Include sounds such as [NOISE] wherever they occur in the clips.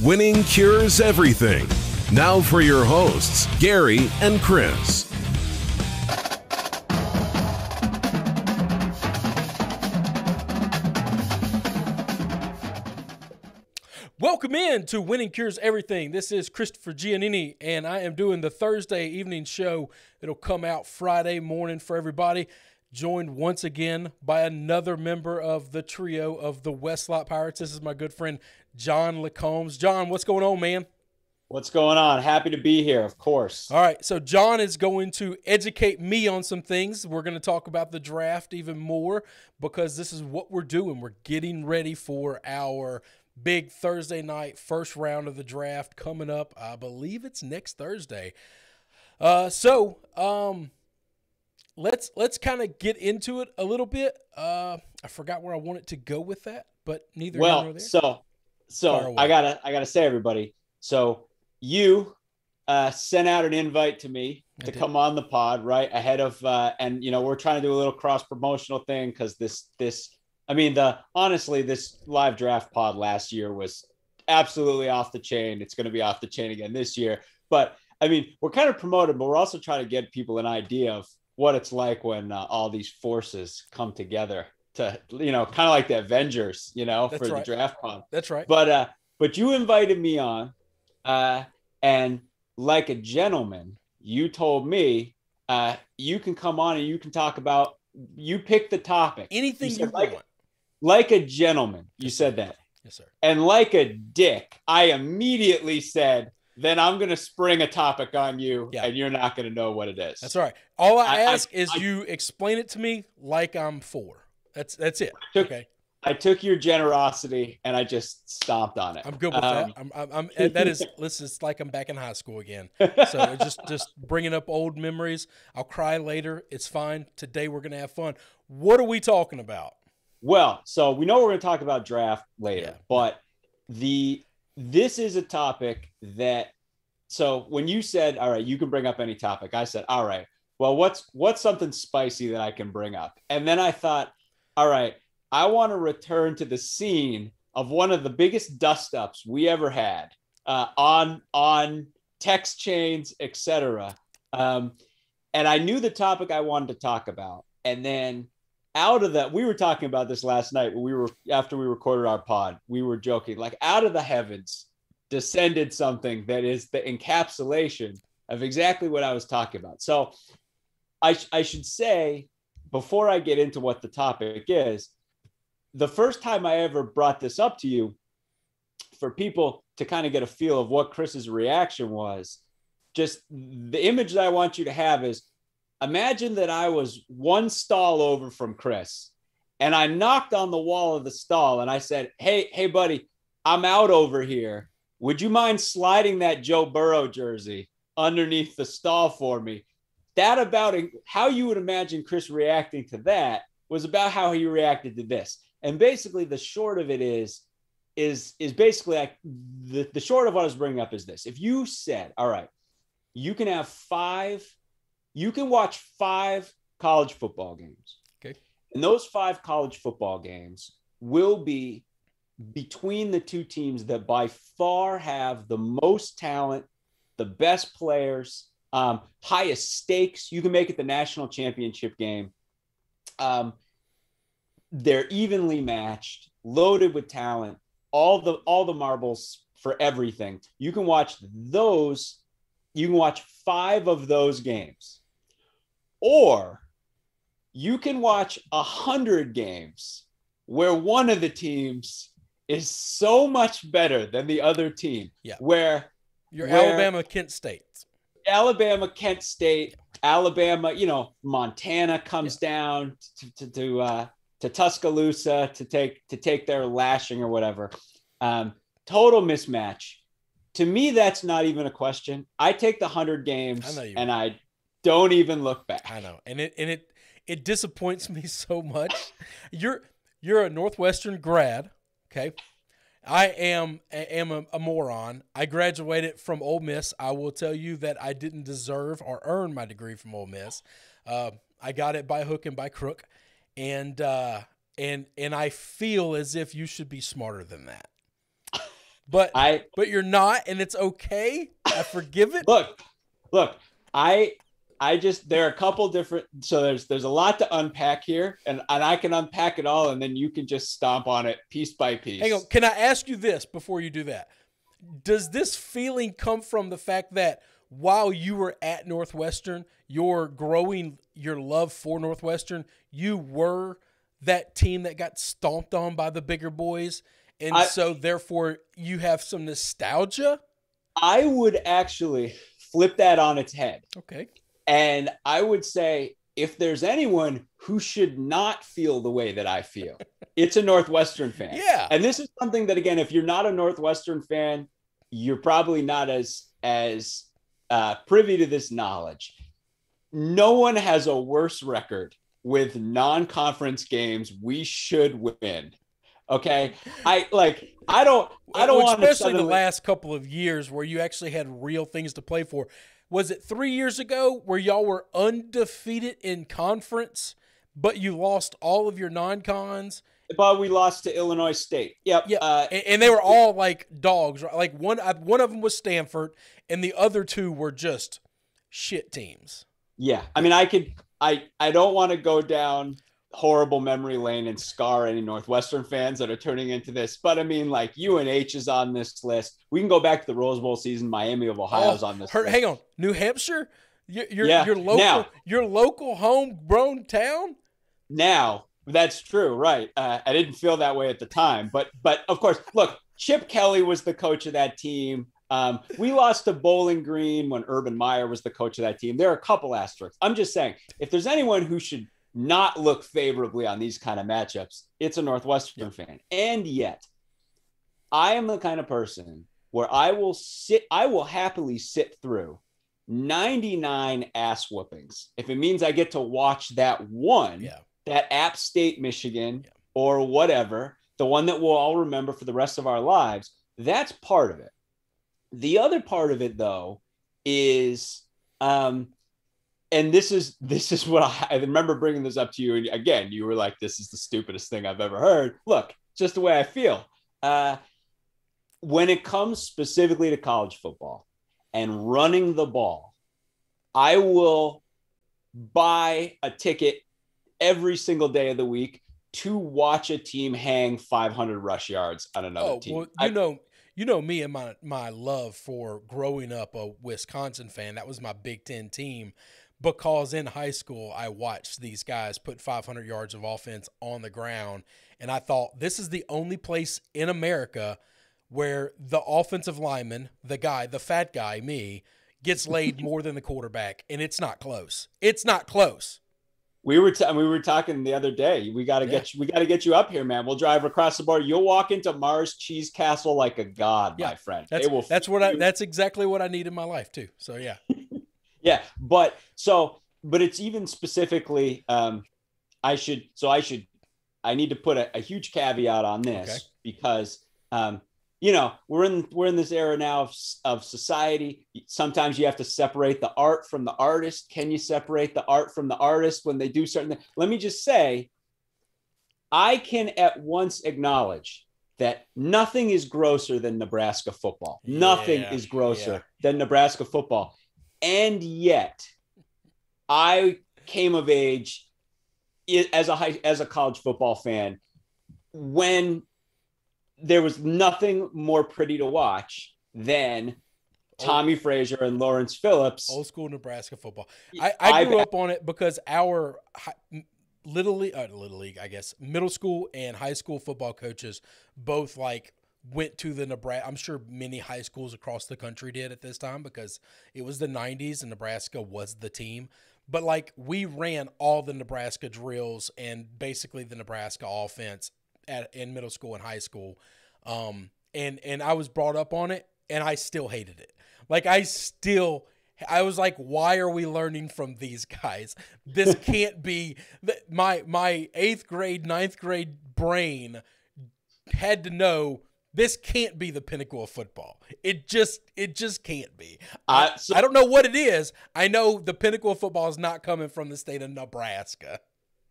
Winning cures everything. Now for your hosts, Gary and Chris. Welcome in to Winning Cures Everything. This is Christopher Giannini, and I am doing the Thursday evening show. It'll come out Friday morning for everybody. Joined once again by another member of the trio of the West Lot Pirates. This is my good friend John Lacombe. John, what's going on, man? What's going on? Happy to be here, of course. All right, so John is going to educate me on some things. We're going to talk about the draft even more because this is what we're doing. We're getting ready for our big Thursday night first round of the draft coming up. I believe it's next Thursday. Uh, so um, let's let's kind of get into it a little bit. Uh, I forgot where I wanted to go with that, but neither. Well, so so I gotta I gotta say everybody. So you uh, sent out an invite to me to come on the pod right ahead of uh, and you know we're trying to do a little cross promotional thing because this this I mean, the honestly, this live draft pod last year was absolutely off the chain. It's going to be off the chain again this year. But I mean, we're kind of promoted, but we're also trying to get people an idea of what it's like when uh, all these forces come together to, you know, kind of like the Avengers, you know, That's for right. the draft pod. That's right. But uh, but you invited me on, uh, and like a gentleman, you told me uh, you can come on and you can talk about. You pick the topic. Anything you you, like, want. like a gentleman, you said that. Yes, sir. And like a dick, I immediately said, then I'm going to spring a topic on you Yeah. and you're not going to know what it is. That's all right. All I, I- I- ask is I- you explain it to me like I'm four. That's that's it. Took- Okay, I took your generosity and I just stomped on it. I'm good with Um, that. I'm, I'm, I'm that is [LAUGHS] listen. It's like I'm back in high school again. So just [LAUGHS] just bringing up old memories. I'll cry later. It's fine. Today we're gonna have fun. What are we talking about? Well, so we know we're going to talk about draft later, Yeah. but the this is a topic that so when you said, "All right, you can bring up any topic," I said, "All right, well, what's what's something spicy that I can bring up?" And then I thought, "All right, I want to return to the scene of one of the biggest dust ups we ever had uh, on on text chains, etc." Um, and I knew the topic I wanted to talk about, and then out of that, we were talking about this last night when we were after we recorded our pod. We were joking, like out of the heavens descended something that is the encapsulation of exactly what I was talking about. So I, sh- I should say before I get into what the topic is, the first time I ever brought this up to you for people to kind of get a feel of what Chris's reaction was, just the image that I want you to have is imagine that I was one stall over from Chris and I knocked on the wall of the stall and I said, Hey, hey, buddy, I'm out over here. Would you mind sliding that Joe Burrow jersey underneath the stall for me? That about how you would imagine Chris reacting to that was about how he reacted to this. And basically, the short of it is, is is basically like the, the short of what I was bringing up is this. If you said, all right, you can have five, you can watch five college football games. Okay. And those five college football games will be between the two teams that by far have the most talent, the best players, um, highest stakes. You can make it the national championship game. Um, they're evenly matched, loaded with talent, all the all the marbles for everything. You can watch those. You can watch five of those games, or you can watch a hundred games where one of the teams is so much better than the other team. Yeah. Where Your Alabama Kent State. Alabama, Kent State, Alabama, you know, Montana comes down to to to, uh, to Tuscaloosa to take to take their lashing or whatever. Um, total mismatch. To me, that's not even a question. I take the hundred games I and I don't even look back. I know, and it and it it disappoints me [LAUGHS] so much. You're you're a Northwestern grad, okay? I am am a, a moron. I graduated from Ole Miss. I will tell you that I didn't deserve or earn my degree from Ole Miss. Uh, I got it by hook and by crook, and uh, and and I feel as if you should be smarter than that. But I but you're not, and it's okay. I forgive it. look, look, I I just there are a couple different so there's there's a lot to unpack here and, and I can unpack it all and then you can just stomp on it piece by piece. Hang on. Can I ask you this before you do that? Does this feeling come from the fact that while you were at Northwestern, you're growing your love for Northwestern, you were that team that got stomped on by the bigger boys, and I- so therefore you have some nostalgia? I would actually flip that on its head. Okay. And I would say if there's anyone who should not feel the way that I feel, [LAUGHS] it's a Northwestern fan. Yeah. And this is something that again, if you're not a Northwestern fan, you're probably not as as uh, privy to this knowledge. No one has a worse record with non-conference games. We should win. Okay, I like. I don't. I don't Well, want to especially the last couple of years where you actually had real things to play for. Was it three years ago where y'all were undefeated in conference, but you lost all of your non-cons? But we lost to Illinois State. Yep. Yeah, Uh, and, and they were all like dogs. right? Like one, I- one of them was Stanford, and the other two were just shit teams. Yeah, I mean, I could. I I don't want to go down horrible memory lane and scar any Northwestern fans that are turning into this, but I mean, like UNH is on this list. We can go back to the Rose Bowl season. Miami of Ohio's on this. Her- list. hang on, New Hampshire, your your, Yeah, your local now- your local homegrown town. Now that's true, right? Uh, I didn't feel that way at the time, but but of course, look, Chip Kelly was the coach of that team. Um, we lost to Bowling Green when Urban Meyer was the coach of that team. There are a couple asterisks. I'm just saying, if there's anyone who should not look favorably on these kind of matchups, it's a Northwestern fan. And yet, I am the kind of person where I will sit, I will happily sit through 99 ass whoopings if it means I get to watch that one Yeah. that App State, Michigan, Yeah. or whatever, the one that we'll all remember for the rest of our lives, that's part of it. The other part of it, though, is, um, and this is this is what I, I remember bringing this up to you. And again, you were like, "This is the stupidest thing I've ever heard." Look, just the way I feel. Uh, when it comes specifically to college football and running the ball, I will buy a ticket every single day of the week to watch a team hang 500 rush yards on another Oh team. well, you I- know, you know me and my my love for growing up a Wisconsin fan. That was my Big Ten team because in high school I watched these guys put 500 yards of offense on the ground, and I thought this is the only place in America where the offensive lineman, the guy, the fat guy, me, gets laid [LAUGHS] more than the quarterback, and it's not close. It's not close. we were t- we were talking the other day. We got to Yeah. get you. We got to get you up here, man. We'll drive across the border. You'll walk into Mars Cheese Castle like a god, Yeah, my friend. That's that's what I that's exactly what I need in my life too. So yeah. [LAUGHS] Yeah, but so but it's even specifically um I should so I should I need to put a, a huge caveat on this Okay. because um you know we're in we're in this era now of, of society. Sometimes you have to separate the art from the artist. Can you separate the art from the artist when they do certain things let me just say i can at once acknowledge that nothing is grosser than nebraska football. Nothing Yeah, is grosser yeah. than nebraska football and yet i came of age as a high, as a college football fan when there was nothing more pretty to watch than Tommie Frazier and Lawrence Phillips. old school Nebraska football. I, I I grew bet- up on it because our little league, uh, little league, I guess, middle school and high school football coaches both like went to the Nebraska. I'm sure many high schools across the country did at this time because it was the 90s and Nebraska was the team. But like we ran all the Nebraska drills and basically the Nebraska offense at in middle school and high school. Um, and and I was brought up on it, and I still hated it. Like I still, I was like, why are we learning from these [LAUGHS] guys? This [LAUGHS] can't be. th- My my eighth grade, ninth grade brain had to know this can't be the pinnacle of football. It just it just can't be. I, so- I don't know what it is. I know the pinnacle of football is not coming from the state of Nebraska.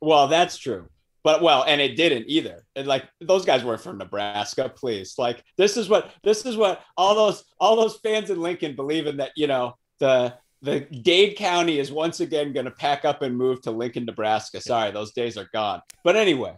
Well, that's true. but well, and it didn't either. And like those guys weren't from Nebraska, please. Like this is what this is what all those all those fans in Lincoln believing that you know the the Dade County is once again going to pack up and move to Lincoln, Nebraska. Sorry, those days are gone. But anyway,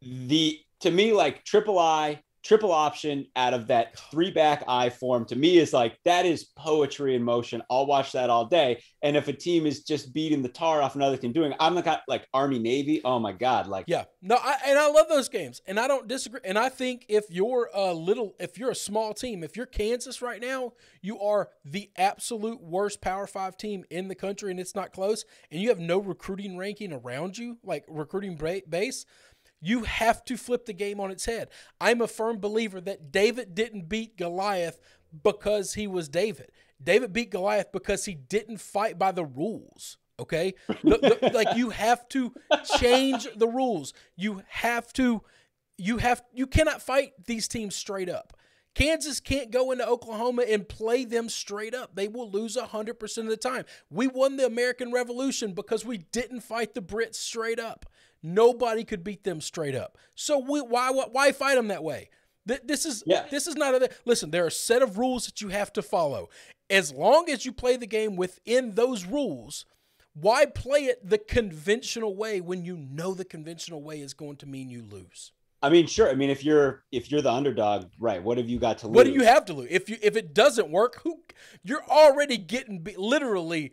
the to me like triple I triple option out of that three back I form to me is like that is poetry in motion. I'll watch that all day. And if a team is just beating the tar off another team doing, I'm like like Army Navy. Oh my god, like yeah, no, I, and I love those games, and I don't disagree. And I think if you're a little, if you're a small team, if you're Kansas right now, you are the absolute worst Power Five team in the country, and it's not close. And you have no recruiting ranking around you, like recruiting base you have to flip the game on its head. I'm a firm believer that David didn't beat Goliath because he was David. David beat Goliath because he didn't fight by the rules. Okay, the, the, [LAUGHS] like you have to change the rules. You have to, you have, you cannot fight these teams straight up. Kansas can't go into Oklahoma and play them straight up. They will lose 100% of the time. We won the American Revolution because we didn't fight the Brits straight up. Nobody could beat them straight up. So we, why why fight them that way? This is yeah. this is not a listen. There are a set of rules that you have to follow. As long as you play the game within those rules, why play it the conventional way when you know the conventional way is going to mean you lose? I mean, sure. I mean, if you're if you're the underdog, right? What have you got to lose? What do you have to lose? If you if it doesn't work, who you're already getting literally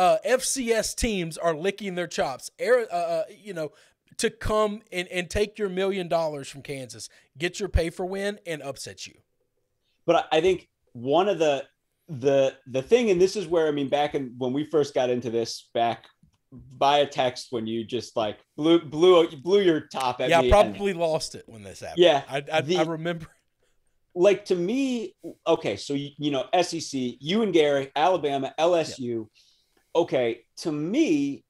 uh, FCS teams are licking their chops. Air, uh, uh, you know, to come and, and take your million dollars from Kansas, get your pay for win, and upset you. But I think one of the the the thing, and this is where I mean, back in when we first got into this, back by a text when you just like blew blew blew your top at yeah, me. Yeah, probably and, lost it when this happened. Yeah, I I, the, I remember like to me, okay, so you, you know, SEC, you and Gary, Alabama, LSU, okay, to me,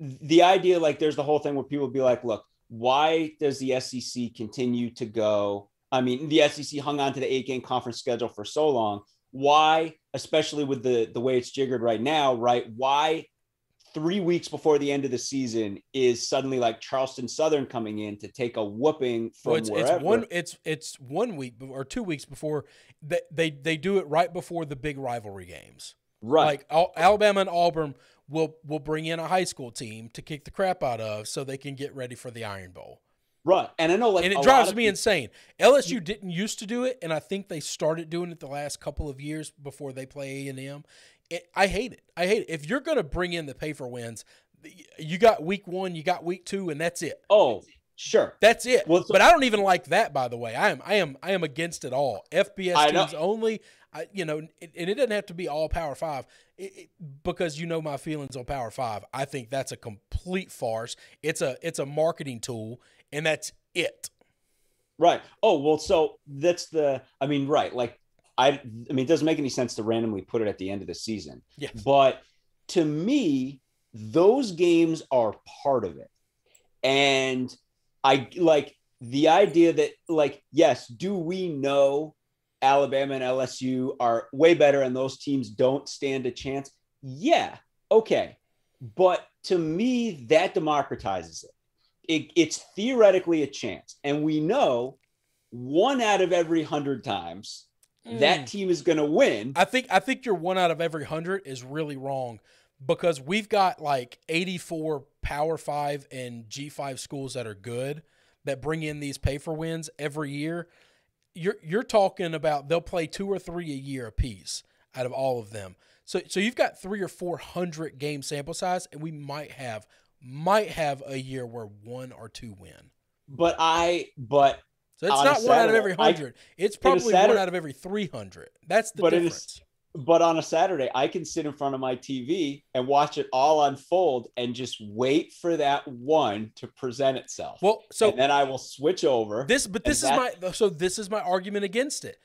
the idea like there's the whole thing where people be like, look, why does the SEC continue to go? I mean, the SEC hung on to the eight game conference schedule for so long. Why, especially with the the way it's jiggered right now, right? Why three weeks before the end of the season is suddenly like Charleston Southern coming in to take a whooping from well, it's, wherever. It's one, it's it's one week or two weeks before they, they they do it right before the big rivalry games. Right. Like Alabama and Auburn will will bring in a high school team to kick the crap out of so they can get ready for the Iron Bowl. Right. And I know like And it drives me people, insane. LSU didn't used to do it and I think they started doing it the last couple of years before they play A&M. It, I hate it. I hate it. If you're going to bring in the pay for wins, you got week 1, you got week 2 and that's it. Oh, Sure. That's it. Well, so, but I don't even like that by the way. I am I am I am against it all. FBS teams only. I, you know, and it doesn't have to be all Power Five it, it, because you know my feelings on Power Five. I think that's a complete farce. It's a it's a marketing tool, and that's it. Right. Oh well, so that's the. I mean, right. Like I. I mean, it doesn't make any sense to randomly put it at the end of the season. Yeah. But to me, those games are part of it, and I like the idea that like yes, do we know Alabama and LSU are way better and those teams don't stand a chance. Yeah, okay. But to me, that democratizes it. it. It's theoretically a chance. And we know one out of every hundred times mm. that team is going to win. I think I think your one out of every hundred is really wrong because we've got like 84 Power Five and G5 schools that are good that bring in these pay for wins every year you're you're talking about they'll play two or three a year apiece out of all of them. So so you've got three or four hundred game sample size, and we might have might have a year where one or two win. But I but so it's not one out of every hundred. It's probably Saturday, one out of every three hundred. That's the difference but on a Saturday, I can sit in front of my TV and watch it all unfold and just wait for that one to present itself. Well, so and then I will switch over. This, but this is my so this is my argument against it.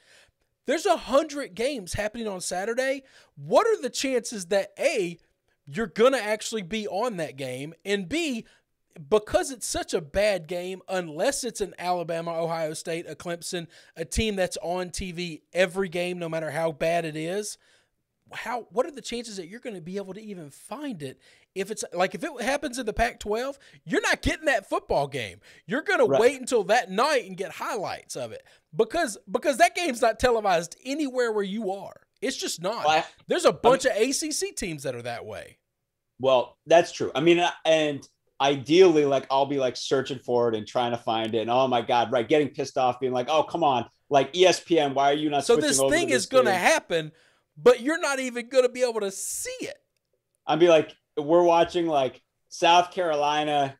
There's a hundred games happening on Saturday. What are the chances that a you're gonna actually be on that game, and b because it's such a bad game, unless it's an Alabama, Ohio State, a Clemson, a team that's on TV every game, no matter how bad it is, how what are the chances that you're going to be able to even find it if it's like if it happens in the Pac-12, you're not getting that football game. You're gonna wait until that night and get highlights of it because because that game's not televised anywhere where you are. It's just not. Well, I- There's a bunch of ACC teams that are that way. Well, that's true. I mean, uh, and ideally, like I'll be like searching for it and trying to find it. And oh my god, right, getting pissed off, being like, oh come on, like ESPN, why are you not? So this thing this is going to happen, but you're not even going to be able to see it. I'd be like, we're watching like South Carolina,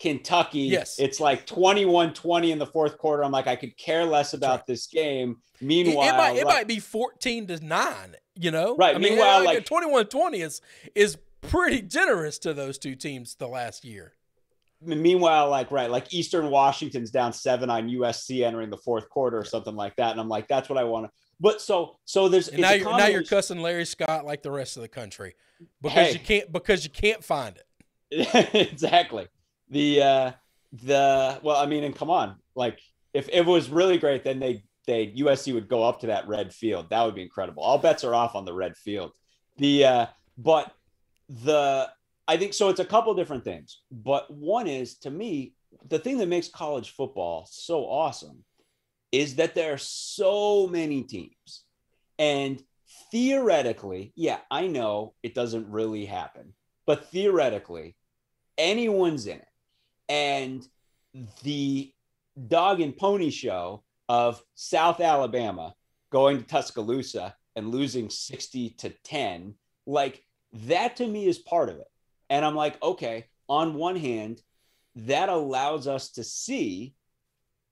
Kentucky. Yes. It's like 21 20 in the fourth quarter. I'm like, I could care less about right. this game. Meanwhile, it might it like- might be 14 to 9, you know? Right, I mean, meanwhile, like, like- 21-20 is is pretty generous to those two teams the last year. meanwhile, like, right, like Eastern Washington's down seven on USC entering the fourth quarter or something like that. And I'm like, that's what I want to. But so, so there's, And now you're now you're cussing Larry Scott like the rest of the country because Hey. you can't because you can't find it. [LAUGHS] exactly. The uh the well, I mean, and come on, like if, if it was really great, then they they USC would go up to that red field. That would be incredible. All bets are off on the red field. The uh but the I think so it's a couple different things. But one is to me, the thing that makes college football so awesome is that there are so many teams. And theoretically, yeah, I know it doesn't really happen, but theoretically, anyone's in it. And the dog and pony show of South Alabama going to Tuscaloosa and losing 60 to 10, like that to me is part of it. And I'm like, okay, on one hand, that allows us to see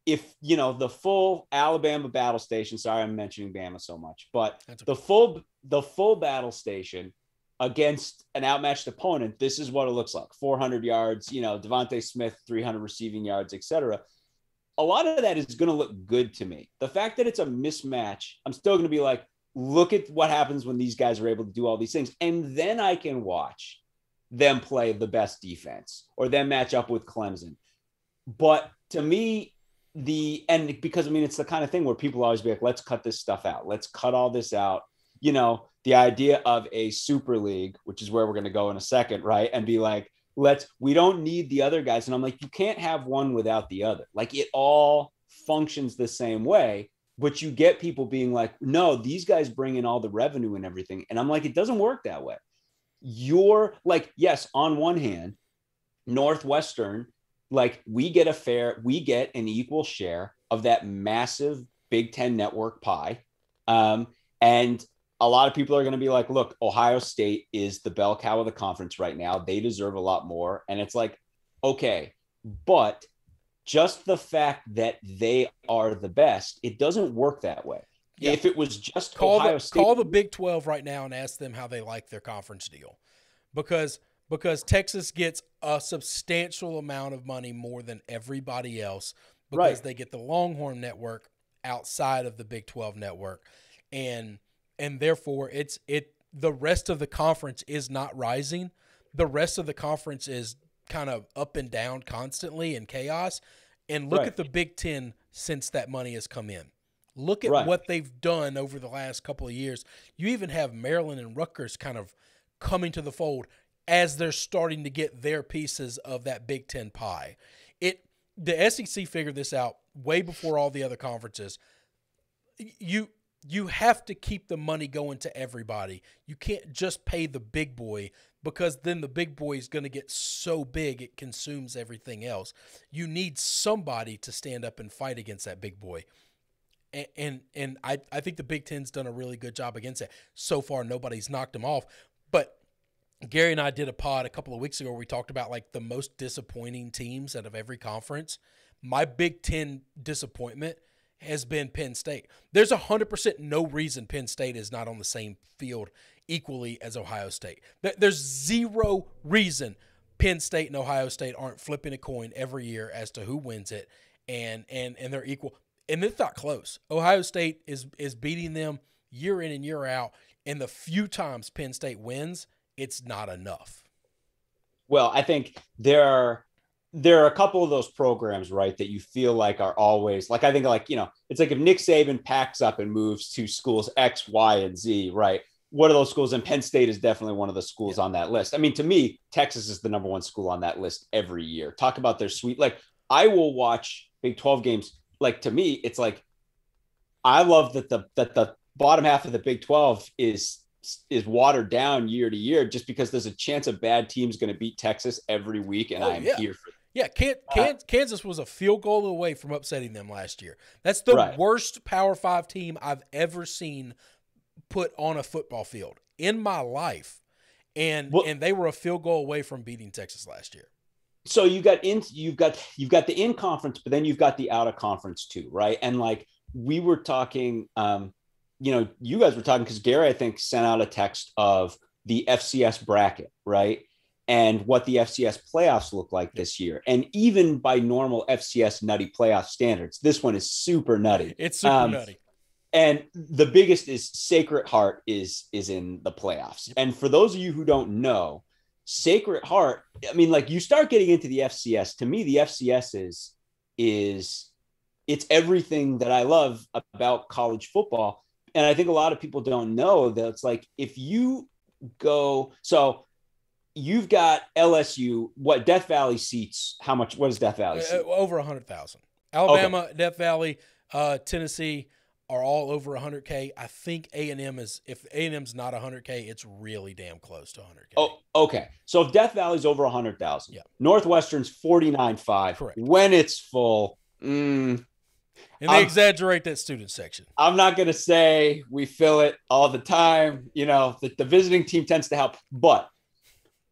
if, you know, the full Alabama battle station, sorry, I'm mentioning Bama so much, but That's the full, the full battle station against an outmatched opponent, this is what it looks like 400 yards, you know, DeVonta Smith, 300 receiving yards, etc. A lot of that is going to look good to me. The fact that it's a mismatch, I'm still going to be like, look at what happens when these guys are able to do all these things. And then I can watch them play the best defense or them match up with Clemson. But to me, the and because I mean, it's the kind of thing where people always be like, let's cut this stuff out. Let's cut all this out. You know, the idea of a super league, which is where we're going to go in a second, right? And be like, let's, we don't need the other guys. And I'm like, you can't have one without the other. Like it all functions the same way. But you get people being like, no, these guys bring in all the revenue and everything. And I'm like, it doesn't work that way. You're like, yes, on one hand, Northwestern, like we get a fair, we get an equal share of that massive Big Ten network pie. Um, and a lot of people are going to be like, look, Ohio State is the bell cow of the conference right now. They deserve a lot more. And it's like, okay, but just the fact that they are the best, it doesn't work that way. Yeah. If it was just Call Ohio the State, call the Big 12 right now and ask them how they like their conference deal. Because because Texas gets a substantial amount of money more than everybody else because Right. they get the Longhorn network outside of the Big 12 network and and therefore it's it the rest of the conference is not rising. The rest of the conference is kind of up and down constantly in chaos. And look Right. at the Big 10 since that money has come in. Look at Right. what they've done over the last couple of years. You even have Maryland and Rutgers kind of coming to the fold as they're starting to get their pieces of that Big Ten pie. It the SEC figured this out way before all the other conferences. You you have to keep the money going to everybody. You can't just pay the big boy because then the big boy is going to get so big it consumes everything else. You need somebody to stand up and fight against that big boy and and, and I, I think the Big Ten's done a really good job against it. So far, nobody's knocked them off. But Gary and I did a pod a couple of weeks ago where we talked about like the most disappointing teams out of every conference. My Big Ten disappointment has been Penn State. There's a hundred percent no reason Penn State is not on the same field equally as Ohio State. There's zero reason Penn State and Ohio State aren't flipping a coin every year as to who wins it, and and and they're equal. And it's not close. Ohio State is is beating them year in and year out. And the few times Penn State wins, it's not enough. Well, I think there are there are a couple of those programs, right, that you feel like are always like I think like, you know, it's like if Nick Saban packs up and moves to schools X, Y, and Z, right? What are those schools? And Penn State is definitely one of the schools yeah. on that list. I mean, to me, Texas is the number one school on that list every year. Talk about their sweet. Like, I will watch Big 12 games. Like, to me, it's like, I love that the that the bottom half of the Big 12 is is watered down year to year just because there's a chance a bad team's going to beat Texas every week, and oh, I'm yeah. here for. Yeah, Can- uh, Kansas was a field goal away from upsetting them last year. That's the right. worst Power Five team I've ever seen put on a football field in my life, and well, and they were a field goal away from beating Texas last year. So you got in, you've got you've got the in conference, but then you've got the out of conference too, right? And like we were talking, um, you know, you guys were talking because Gary, I think, sent out a text of the FCS bracket, right? And what the FCS playoffs look like this year. And even by normal FCS nutty playoff standards, this one is super nutty. It's super um, nutty. And the biggest is Sacred Heart is is in the playoffs. And for those of you who don't know, Sacred Heart, I mean, like you start getting into the FCS. To me, the FCS is is it's everything that I love about college football and I think a lot of people don't know that it's like if you go so you've got LSU what Death Valley seats how much what is Death Valley uh, over a hundred thousand Alabama okay. Death Valley uh, Tennessee are all over 100k I think A&M is if A&M's not 100k it's really damn close to 100k oh okay so if Death Valley's over 100,000 yeah Northwestern's 49.5 correct when it's full mm, and they I'm, exaggerate that student section. I'm not going to say we fill it all the time. You know, the, the visiting team tends to help, but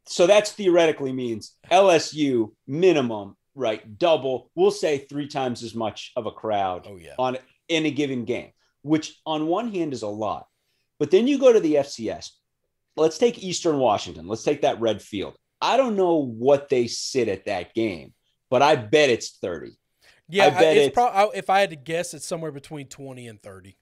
so that's theoretically means LSU minimum, right? Double, we'll say three times as much of a crowd oh, yeah. on in a given game, which on one hand is a lot. But then you go to the FCS. Let's take Eastern Washington. Let's take that red field. I don't know what they sit at that game, but I bet it's 30. Yeah, I bet it's, it's pro- if I had to guess, it's somewhere between twenty and thirty.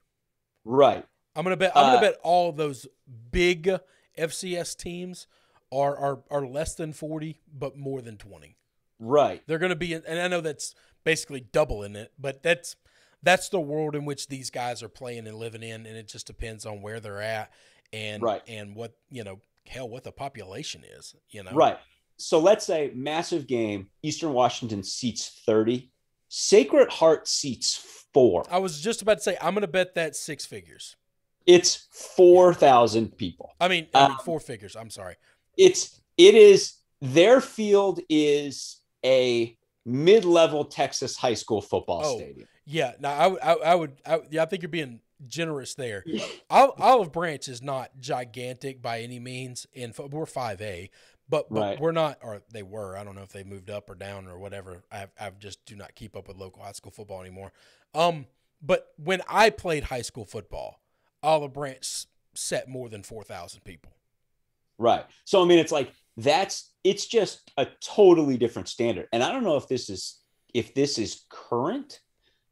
Right. I'm gonna bet. I'm uh, gonna bet all those big FCS teams are are are less than forty, but more than twenty. Right. They're gonna be, and I know that's basically doubling it, but that's that's the world in which these guys are playing and living in, and it just depends on where they're at and right. and what you know, hell, what the population is. You know. Right. So let's say massive game, Eastern Washington seats thirty Sacred Heart seats four. I was just about to say, I'm going to bet that six figures. It's 4,000 people. I mean, I mean um, four figures. I'm sorry. It's, it is, their field is a mid level Texas high school football oh, stadium. Yeah. Now, I, I, I would, I, yeah, I think you're being generous there. Olive Branch is not gigantic by any means, and we're 5A, but, but right. we're not, or they were. I don't know if they moved up or down or whatever. I I just do not keep up with local high school football anymore. Um, but when I played high school football, Olive Branch set more than four thousand people. Right. So I mean, it's like that's it's just a totally different standard. And I don't know if this is if this is current,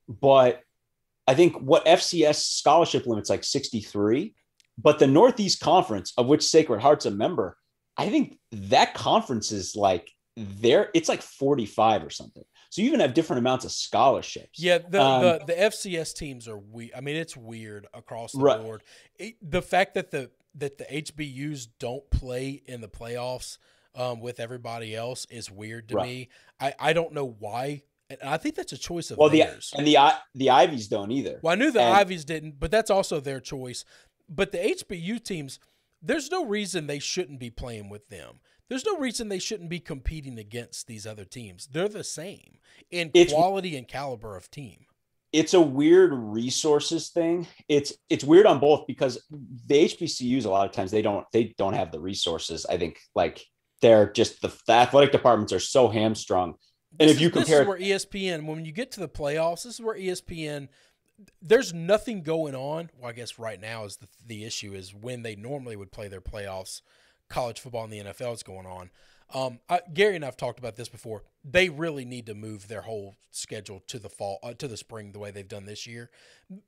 but I think what FCS scholarship limits like 63, but the Northeast Conference, of which Sacred Heart's a member, I think that conference is like there, it's like 45 or something. So you even have different amounts of scholarships. Yeah, the, um, the, the FCS teams are we. I mean, it's weird across the right. board. It, the fact that the that the HBUs don't play in the playoffs um, with everybody else is weird to right. me. I, I don't know why. And I think that's a choice of well, theirs. The, and the the Ivies don't either. Well, I knew the and, Ivies didn't, but that's also their choice. But the HBU teams – there's no reason they shouldn't be playing with them. There's no reason they shouldn't be competing against these other teams. They're the same in quality and caliber of team. It's a weird resources thing. It's it's weird on both because the HBCUs a lot of times they don't they don't have the resources. I think like they're just the, the athletic departments are so hamstrung. And if you compare, this is, where ESPN, when you get to the playoffs, this is where ESPN there's nothing going on. Well, I guess right now is the the issue is when they normally would play their playoffs. College football in the NFL is going on. Um, I, Gary and I've talked about this before. They really need to move their whole schedule to the fall, uh, to the spring, the way they've done this year.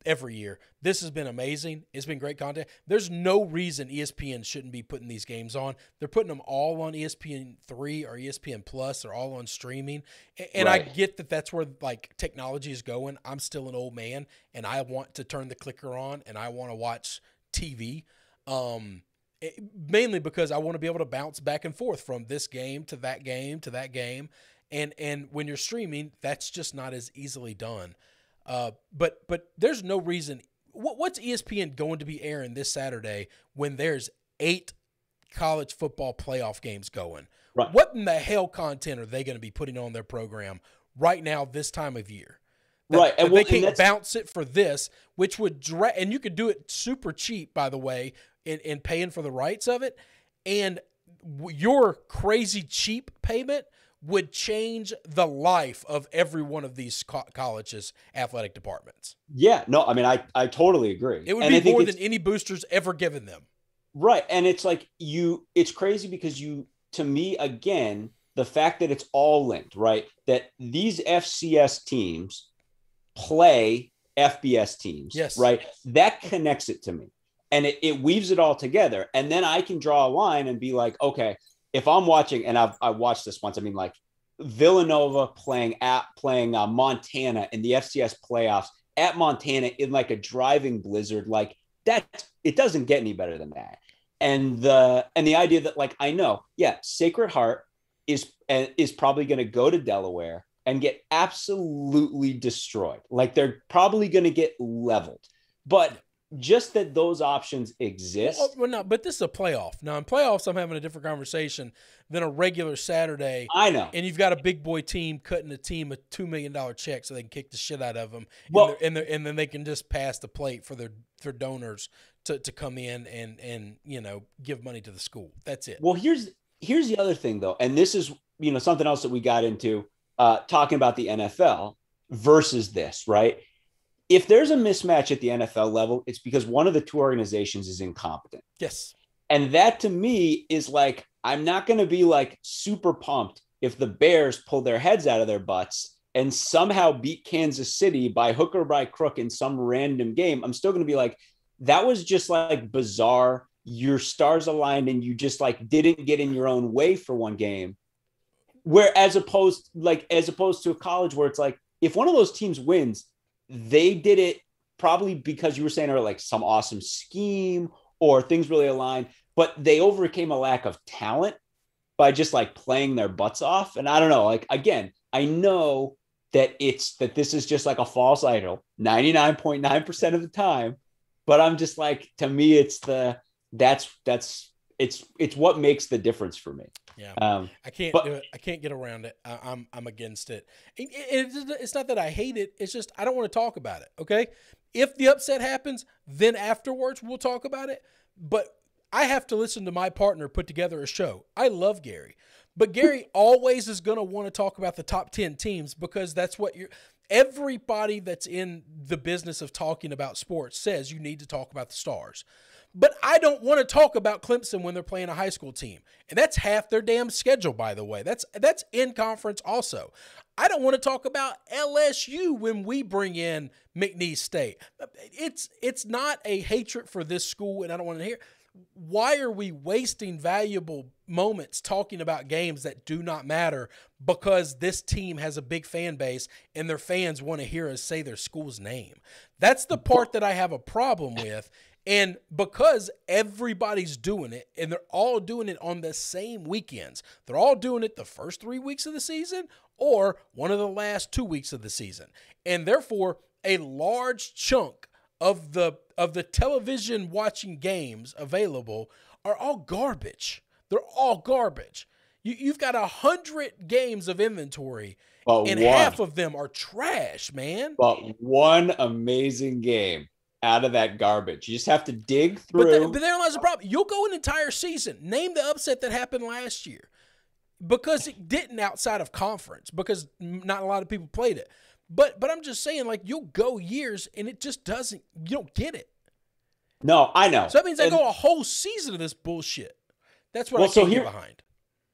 Every year, this has been amazing. It's been great content. There's no reason ESPN shouldn't be putting these games on. They're putting them all on ESPN three or ESPN Plus. They're all on streaming, and, and right. I get that that's where like technology is going. I'm still an old man, and I want to turn the clicker on, and I want to watch TV. Um, mainly because I want to be able to bounce back and forth from this game to that game to that game, and and when you're streaming, that's just not as easily done. Uh, but but there's no reason. What, what's ESPN going to be airing this Saturday when there's eight college football playoff games going? Right. What in the hell content are they going to be putting on their program right now this time of year? That- Right, and well, they can't bounce it for this, which would dra- and you could do it super cheap, by the way, in, in paying for the rights of it, and your crazy cheap payment would change the life of every one of these co- colleges' athletic departments. Yeah, no, I mean, I I totally agree. It would And be more than any boosters ever given them. Right. And it's like you, it's crazy because you, to me, again, the fact that it's all linked, right? That these FCS teams play FBS teams, Yes. right? That connects it to me and it, it weaves it all together. And then I can draw a line and be like, okay, if I'm watching, and I've I watched this once, I mean, like Villanova playing at playing uh, Montana in the FCS playoffs at Montana in like a driving blizzard, like that, it doesn't get any better than that and the and the idea that like I know, yeah, Sacred Heart is uh, is probably going to go to Delaware and get absolutely destroyed. Like they're probably going to get leveled. But just that those options exist. Well, well, no, but this is a playoff. Now in playoffs, I'm having a different conversation than a regular Saturday. I know. and you've got a big boy team cutting a team a two million dollar check so they can kick the shit out of them, Well- and, they're- and, and then they can just pass the plate for their their donors to, to come in and and you know give money to the school. That's it. Well, here's here's the other thing though, and this is you know something else that we got into uh, talking about the NFL versus this, right? If there's a mismatch at the NFL level, it's because one of the two organizations is incompetent. Yes, And that to me is like, I'm not going to be like super pumped if the Bears pull their heads out of their butts and somehow beat Kansas City by hook or by crook in some random game. I'm still going to be like, that was just like bizarre. Your stars aligned and you just like didn't get in your own way for one game. Where as opposed like as opposed to a college where it's like if one of those teams wins, they did it probably because you were saying or like some awesome scheme or things really aligned, but they overcame a lack of talent by just like playing their butts off. And I don't know, like again, I know that it's that this is just like a false idol 99.9% of the time, but I'm just like to me it's the that's that's it's it's what makes the difference for me. yeah. Um I can't but- do it. I can't get around it. I, I'm I'm against it. It's it's not that I hate it. It's just I don't want to talk about it. Okay, if the upset happens, then afterwards we'll talk about it. But I have to listen to my partner put together a show. I love Gary, but Gary [LAUGHS] always is going to want to talk about the top ten teams because that's what you're. Everybody that's in the business of talking about sports says you need to talk about the stars. But I don't want to talk about Clemson when they're playing a high school team. And that's half their damn schedule, by the way. That's that's in conference also. I don't want to talk about LSU when we bring in McNeese State. It's it's not a hatred for this school, and I don't want to hear. Why are we wasting valuable moments talking about games that do not matter because this team has a big fan base and their fans want to hear us say their school's name? That's the part that I have a problem with. And because everybody's doing it and they're all doing it on the same weekends, they're all doing it the first three weeks of the season or one of the last two weeks of the season. And therefore, a large chunk of the of the television watching games available are all garbage. They're all garbage. You, you've got a hundred games of inventory, but and one, half of them are trash, man. but one amazing game out of that garbage. You just have to dig But, through. but there lies the problem. You'll go an entire season. Name the upset that happened last year, because it didn't outside of conference. Because not a lot of people played it. But but I'm just saying, like you'll go years and it just doesn't. You don't get it. no, I know. So that means I go a whole season of this bullshit. That's what Well, I so here- behind.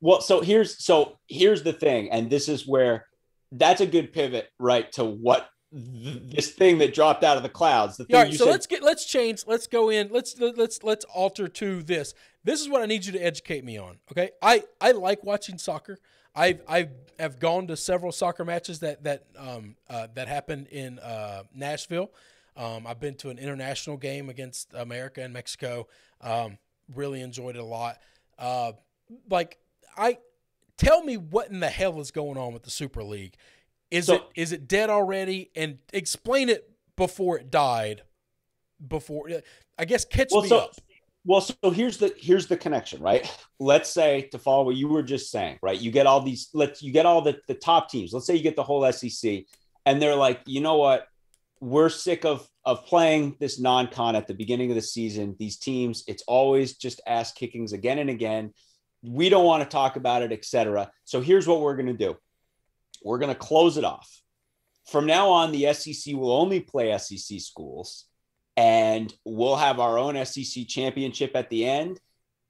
Well, so here's so here's the thing, and this is where that's a good pivot, right, to what th- this thing that dropped out of the clouds. The thing All right, you so said, let's get let's change. Let's go in. Let's let's let's alter to this. This is what I need you to educate me on. Okay, I I like watching soccer. I've I've have gone to several soccer matches that that um uh, that happened in uh, Nashville. Um, I've been to an international game against America and Mexico. Um, really enjoyed it a lot. Uh, like I tell me what in the hell is going on with the Super League? Is so, it is it dead already? And explain it before it died. Before I guess catch well, me so, up. Well, so here's the here's the connection, right? Let's say to follow what you were just saying, right? You get all these let's you get all the, the top teams. Let's say you get the whole SEC, and they're like, you know what? We're sick of of playing this non-con at the beginning of the season. These teams, it's always just ass kickings again and again. We don't want to talk about it, etc. So here's what we're gonna do. We're gonna close it off. From now on, the SEC will only play SEC schools and we'll have our own SEC championship at the end.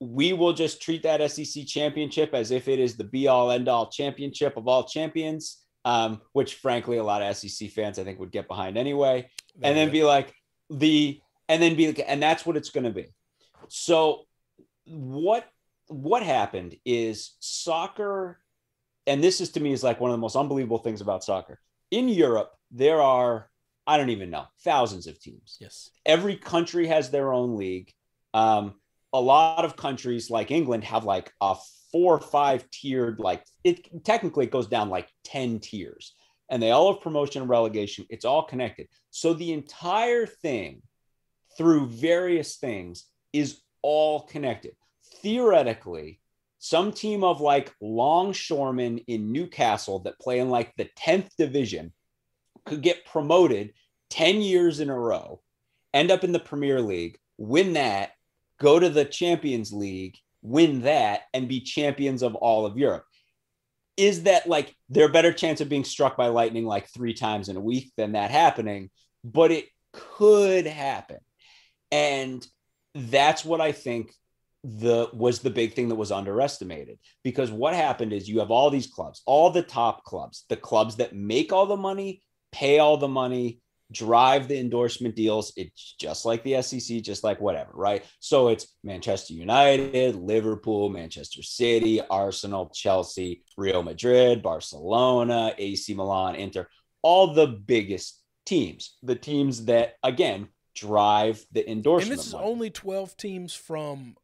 We will just treat that SEC championship as if it is the be all end all championship of all champions, um, which frankly, a lot of SEC fans I think would get behind anyway. and then be like, the, and then be like, and that's what it's going to be. So, what what happened is soccer and this is to me is like one of the most unbelievable things about soccer in europe there are I don't even know, thousands of teams. Yes. Every country has their own league. Um, a lot of countries like England have like a four or five tiered, like it technically it goes down like 10 tiers and they all have promotion and relegation. It's all connected. So the entire thing through various things is all connected. Theoretically, some team of like longshoremen in Newcastle that play in like the 10th division could get promoted 10 years in a row, end up in the Premier League, win that, go to the Champions League, win that, and be champions of all of Europe. Is that like their better chance of being struck by lightning like three times in a week than that happening? But it could happen. And that's what I think the was the big thing that was underestimated because what happened is you have all these clubs all the top clubs the clubs that make all the money pay all the money, drive the endorsement deals. It's just like the SEC, just like whatever, right? So it's Manchester United, Liverpool, Manchester City, Arsenal, Chelsea, Real Madrid, Barcelona, AC Milan, Inter, all the biggest teams, the teams that, again, drive the endorsement. And this is money. only 12 teams from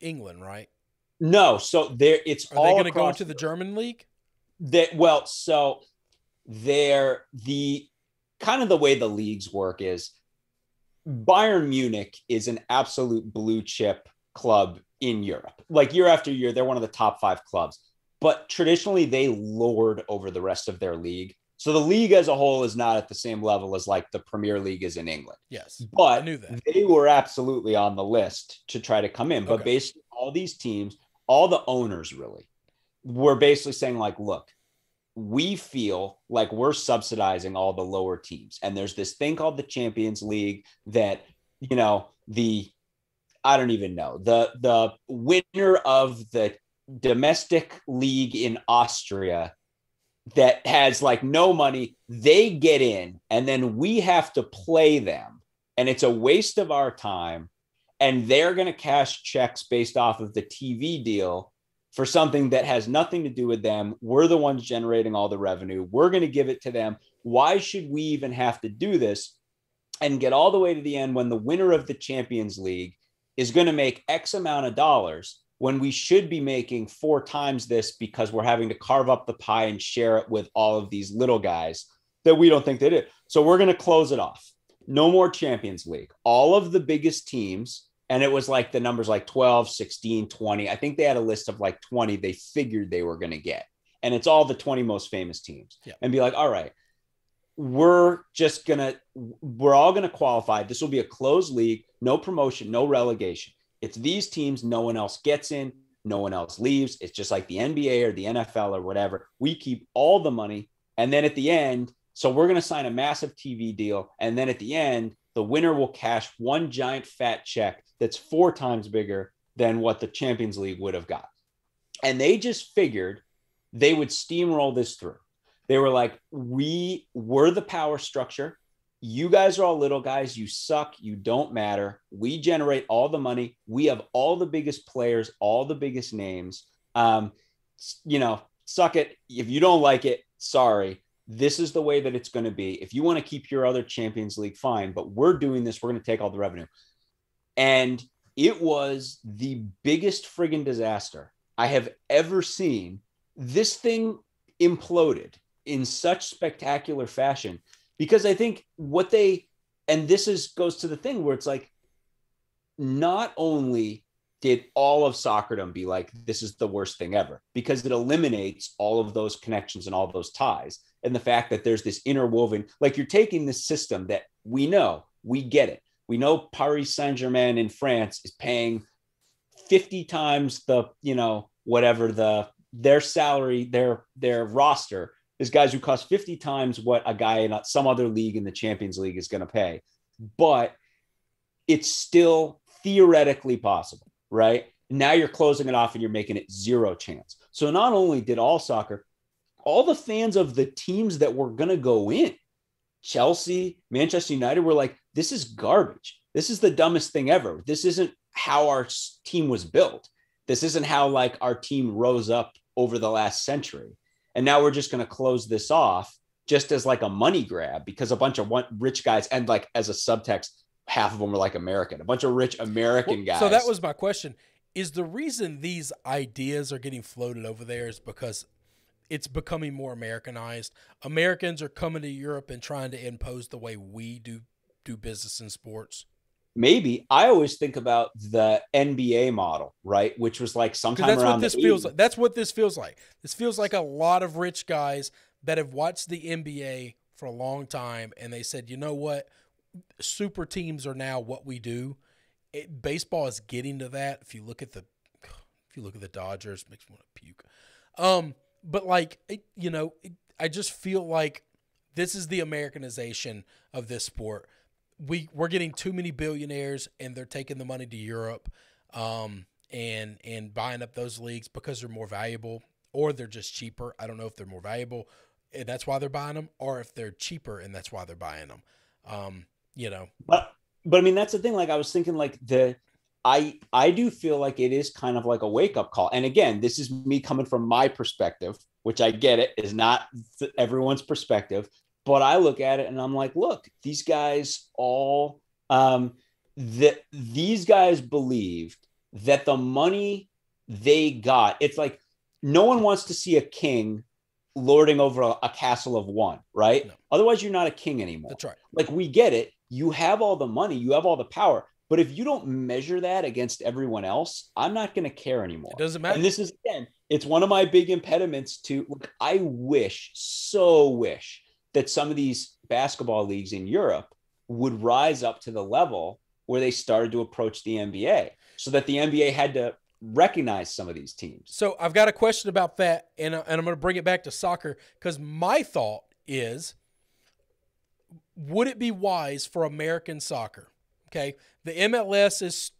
England, right? No, so there it's Are all they going to go into the German league? That well, so they're the kind of the way the leagues work is Bayern Munich is an absolute blue chip club in Europe. Like year after year, they're one of the top five clubs. But traditionally, they lord over the rest of their league. So the league as a whole is not at the same level as like the Premier League is in England. Yes, but I knew that they were absolutely on the list to try to come in. But Okay. basically, all these teams, all the owners really, were basically saying like, look, we feel like we're subsidizing all the lower teams, and there's this thing called the Champions League that you know the I don't even know the the winner of the domestic league in Austria that has like no money, they get in and then we have to play them. And it's a waste of our time. And they're going to cash checks based off of the TV deal for something that has nothing to do with them. We're the ones generating all the revenue. We're going to give it to them. Why should we even have to do this and get all the way to the end when the winner of the Champions League is going to make X amount of dollars when we should be making four times this because we're having to carve up the pie and share it with all of these little guys that we don't think they did. So we're going to close it off. No more Champions League. All of the biggest teams, and it was like the numbers like 12, 16, 20. I think they had a list of like 20 they figured they were going to get. And it's all the 20 most famous teams. Yeah. And be like, all right, we're just going to, we're all going to qualify. This will be a closed league, no promotion, no relegation. It's these teams, no one else gets in, no one else leaves. It's just like the NBA or the NFL or whatever. We keep all the money. And then at the end, so we're going to sign a massive TV deal. And then at the end, the winner will cash one giant fat check that's four times bigger than what the Champions League would have got. And they just figured they would steamroll this through. They were like, we were the power structure you guys are all little guys. You suck. You don't matter. We generate all the money. We have all the biggest players, all the biggest names. Um, you know, suck it. If you don't like it, sorry. this is the way that it's going to be. If you want to keep your other Champions League, fine, but we're doing this. We're going to take all the revenue. And it was the biggest friggin' disaster I have ever seen. This thing imploded in such spectacular fashion because I think what they, and this is goes to the thing where it's like, not only did all of Soccerdom be like, this is the worst thing ever because it eliminates all of those connections and all those ties. And the fact that there's this interwoven, like you're taking this system that we know, we get it. We know Paris Saint Germain in France is paying 50 times the, you know, whatever the, their salary, their, their roster is guys who cost 50 times what a guy in some other league in the Champions League is going to pay. But it's still theoretically possible right? Now you're closing it off and you're making it zero chance. So not only did all soccer, all the fans of the teams that were going to go in, Chelsea, Manchester United, were like, this is garbage. This is the dumbest thing ever. This isn't how our team was built. This isn't how like our team rose up over the last century. And now we're just going to close this off just as like a money grab because a bunch of one, rich guys and like as a subtext, half of them were like American, a bunch of rich American well, guys. So that was my question. Is the reason these ideas are getting floated over there is because it's becoming more Americanized. Americans are coming to Europe and trying to impose the way we do do business in sports. Maybe I always think about the NBA model, right? Which was like sometime that's around what this feels like. That's what this feels like. This feels like a lot of rich guys that have watched the NBA for a long time, and they said, you know what, super teams are now what we do. It, baseball is getting to that. If you look at the, if you look at the Dodgers, makes me want to puke. Um, but like it, you know, it, I just feel like this is the Americanization of this sport. We we're getting too many billionaires, and they're taking the money to Europe, um, and and buying up those leagues because they're more valuable, or they're just cheaper. I don't know if they're more valuable, and that's why they're buying them, or if they're cheaper and that's why they're buying them. Um, you know. But but I mean that's the thing. Like I was thinking, like the I I do feel like it is kind of like a wake up call. And again, this is me coming from my perspective, which I get it is not everyone's perspective. But I look at it and I'm like, look, these guys all um, that these guys believed that the money they got, it's like no one wants to see a king lording over a, a castle of one, right? No. Otherwise, you're not a king anymore. That's right. Like we get it you have all the money, you have all the power. But if you don't measure that against everyone else, I'm not going to care anymore. It doesn't matter. And this is again, it's one of my big impediments to look. I wish, so wish that some of these basketball leagues in Europe would rise up to the level where they started to approach the NBA so that the NBA had to recognize some of these teams. So I've got a question about that, and, and I'm going to bring it back to soccer because my thought is would it be wise for American soccer? Okay, the MLS is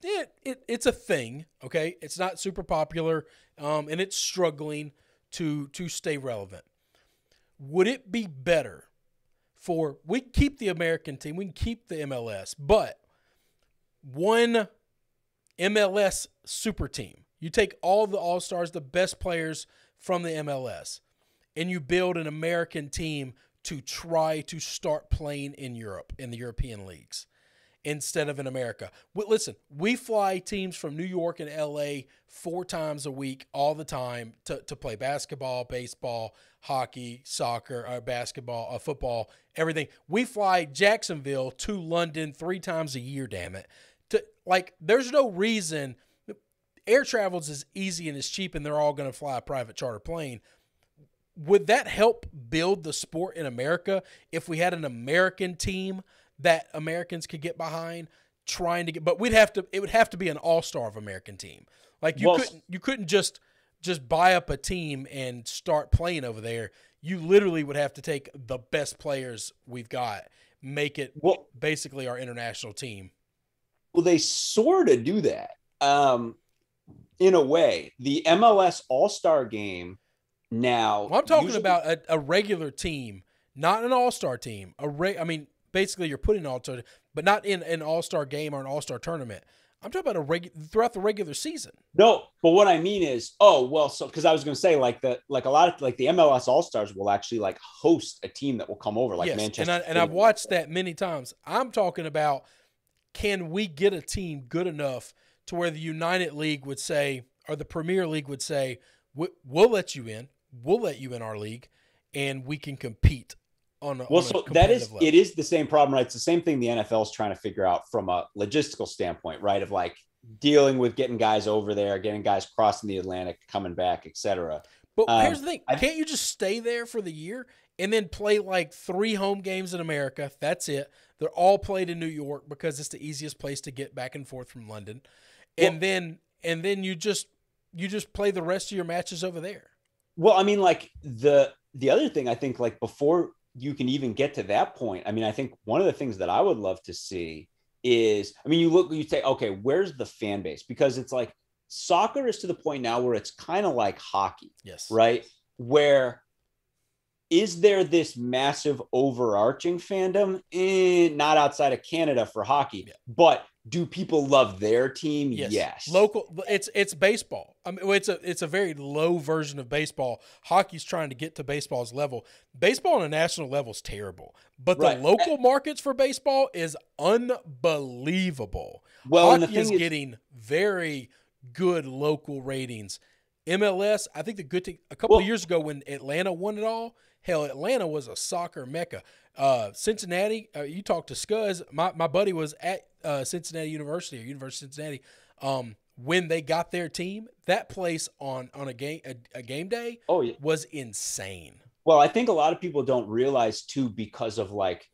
it, it it's a thing. Okay, it's not super popular, um, and it's struggling to to stay relevant. Would it be better for we keep the American team, we can keep the MLS, but one MLS super team. You take all the all stars, the best players from the MLS, and you build an American team to try to start playing in Europe in the European leagues instead of in America. listen, we fly teams from New York and LA four times a week, all the time, to, to play basketball, baseball, hockey, soccer, uh, basketball, uh, football, everything. We fly Jacksonville to London three times a year. Damn it! To like, there's no reason. Air travel is easy and it's cheap, and they're all going to fly a private charter plane would that help build the sport in America if we had an American team that Americans could get behind trying to get but we'd have to it would have to be an all-star of American team. Like you well, couldn't you couldn't just just buy up a team and start playing over there. You literally would have to take the best players we've got, make it well, basically our international team. Well, they sort of do that. Um in a way. The MLS All-Star game now, well, I'm talking usually, about a, a, regular team, not an all star team. A re- I mean, basically, you're putting all star, but not in an all star game or an all star tournament. I'm talking about a reg- throughout the regular season. No, but what I mean is, oh well, so because I was going to say like the like a lot of like the MLS All Stars will actually like host a team that will come over like yes, Manchester. and, I, and I've watched that many times. I'm talking about can we get a team good enough to where the United League would say or the Premier League would say we'll let you in, we'll let you in our league, and we can compete on a, well, on so that is level. it is the same problem, right? It's the same thing the NFL is trying to figure out from a logistical standpoint, right? Of like dealing with getting guys over there, getting guys crossing the Atlantic, coming back, etc. But um, here's the thing: I, can't you just stay there for the year and then play like three home games in America? That's it. They're all played in New York because it's the easiest place to get back and forth from London, and well, then and then you just you just play the rest of your matches over there. Well, I mean, like the the other thing I think, like before you can even get to that point, I mean, I think one of the things that I would love to see is, I mean, you look, you say, okay, where's the fan base? Because it's like soccer is to the point now where it's kind of like hockey. Yes. Right. Where is there this massive overarching fandom? Eh, not outside of Canada for hockey, yeah. but do people love their team? Yes. yes. Local it's it's baseball. I mean it's a it's a very low version of baseball. Hockey's trying to get to baseball's level. Baseball on a national level is terrible. But right. the local markets for baseball is unbelievable. Well, Hockey is, is getting very good local ratings. MLS, I think the good thing a couple well, of years ago when Atlanta won it all, hell, Atlanta was a soccer mecca. Uh, Cincinnati, uh, you talked to Scuzz. My, my buddy was at uh, Cincinnati University or University of Cincinnati. Um, when they got their team, that place on on a game a, a game day oh, yeah. was insane. Well, I think a lot of people don't realize too because of like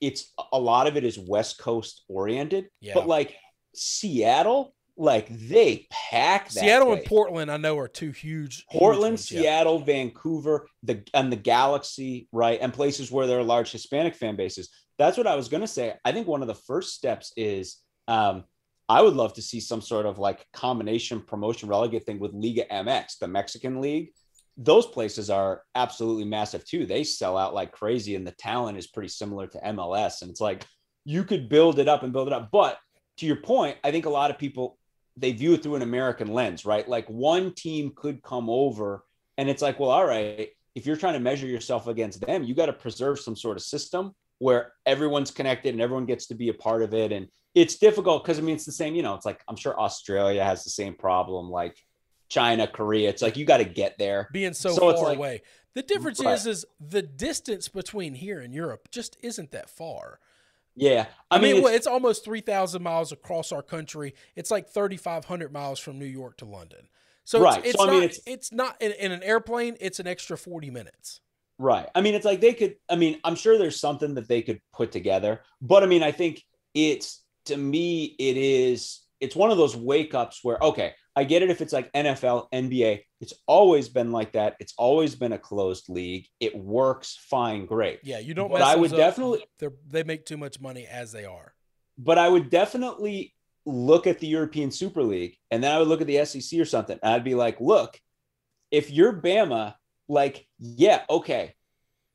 it's a lot of it is West Coast oriented. Yeah. But like Seattle like they pack Seattle place. and Portland. I know are two huge. Portland, huge ones, Seattle, yeah. Vancouver, the and the Galaxy, right, and places where there are large Hispanic fan bases. That's what I was going to say. I think one of the first steps is um, I would love to see some sort of like combination promotion relegate thing with Liga MX, the Mexican league. Those places are absolutely massive too. They sell out like crazy, and the talent is pretty similar to MLS. And it's like you could build it up and build it up. But to your point, I think a lot of people they view it through an American lens, right? Like one team could come over and it's like, well, all right, if you're trying to measure yourself against them, you got to preserve some sort of system where everyone's connected and everyone gets to be a part of it. And it's difficult because I mean, it's the same, you know, it's like I'm sure Australia has the same problem, like China, Korea. It's like you got to get there. Being so, so far like, away. The difference right. is, is the distance between here and Europe just isn't that far. Yeah, I, I mean, mean it's, it's, almost three thousand miles across our country. It's like thirty five hundred miles from New York to London. So right. it's, it's so, not, I mean, it's, it's not in, in, an airplane. It's an extra forty minutes. Right. I mean, it's like they could. I mean, I'm sure there's something that they could put together. But I mean, I think it's to me, it is. It's one of those wake ups where okay, I get it if it's like NFL, NBA. It's always been like that. It's always been a closed league. It works fine, great. Yeah, you don't. But I would definitely. They make too much money as they are. But I would definitely look at the European Super League, and then I would look at the SEC or something. And I'd be like, look, if you're Bama, like, yeah, okay.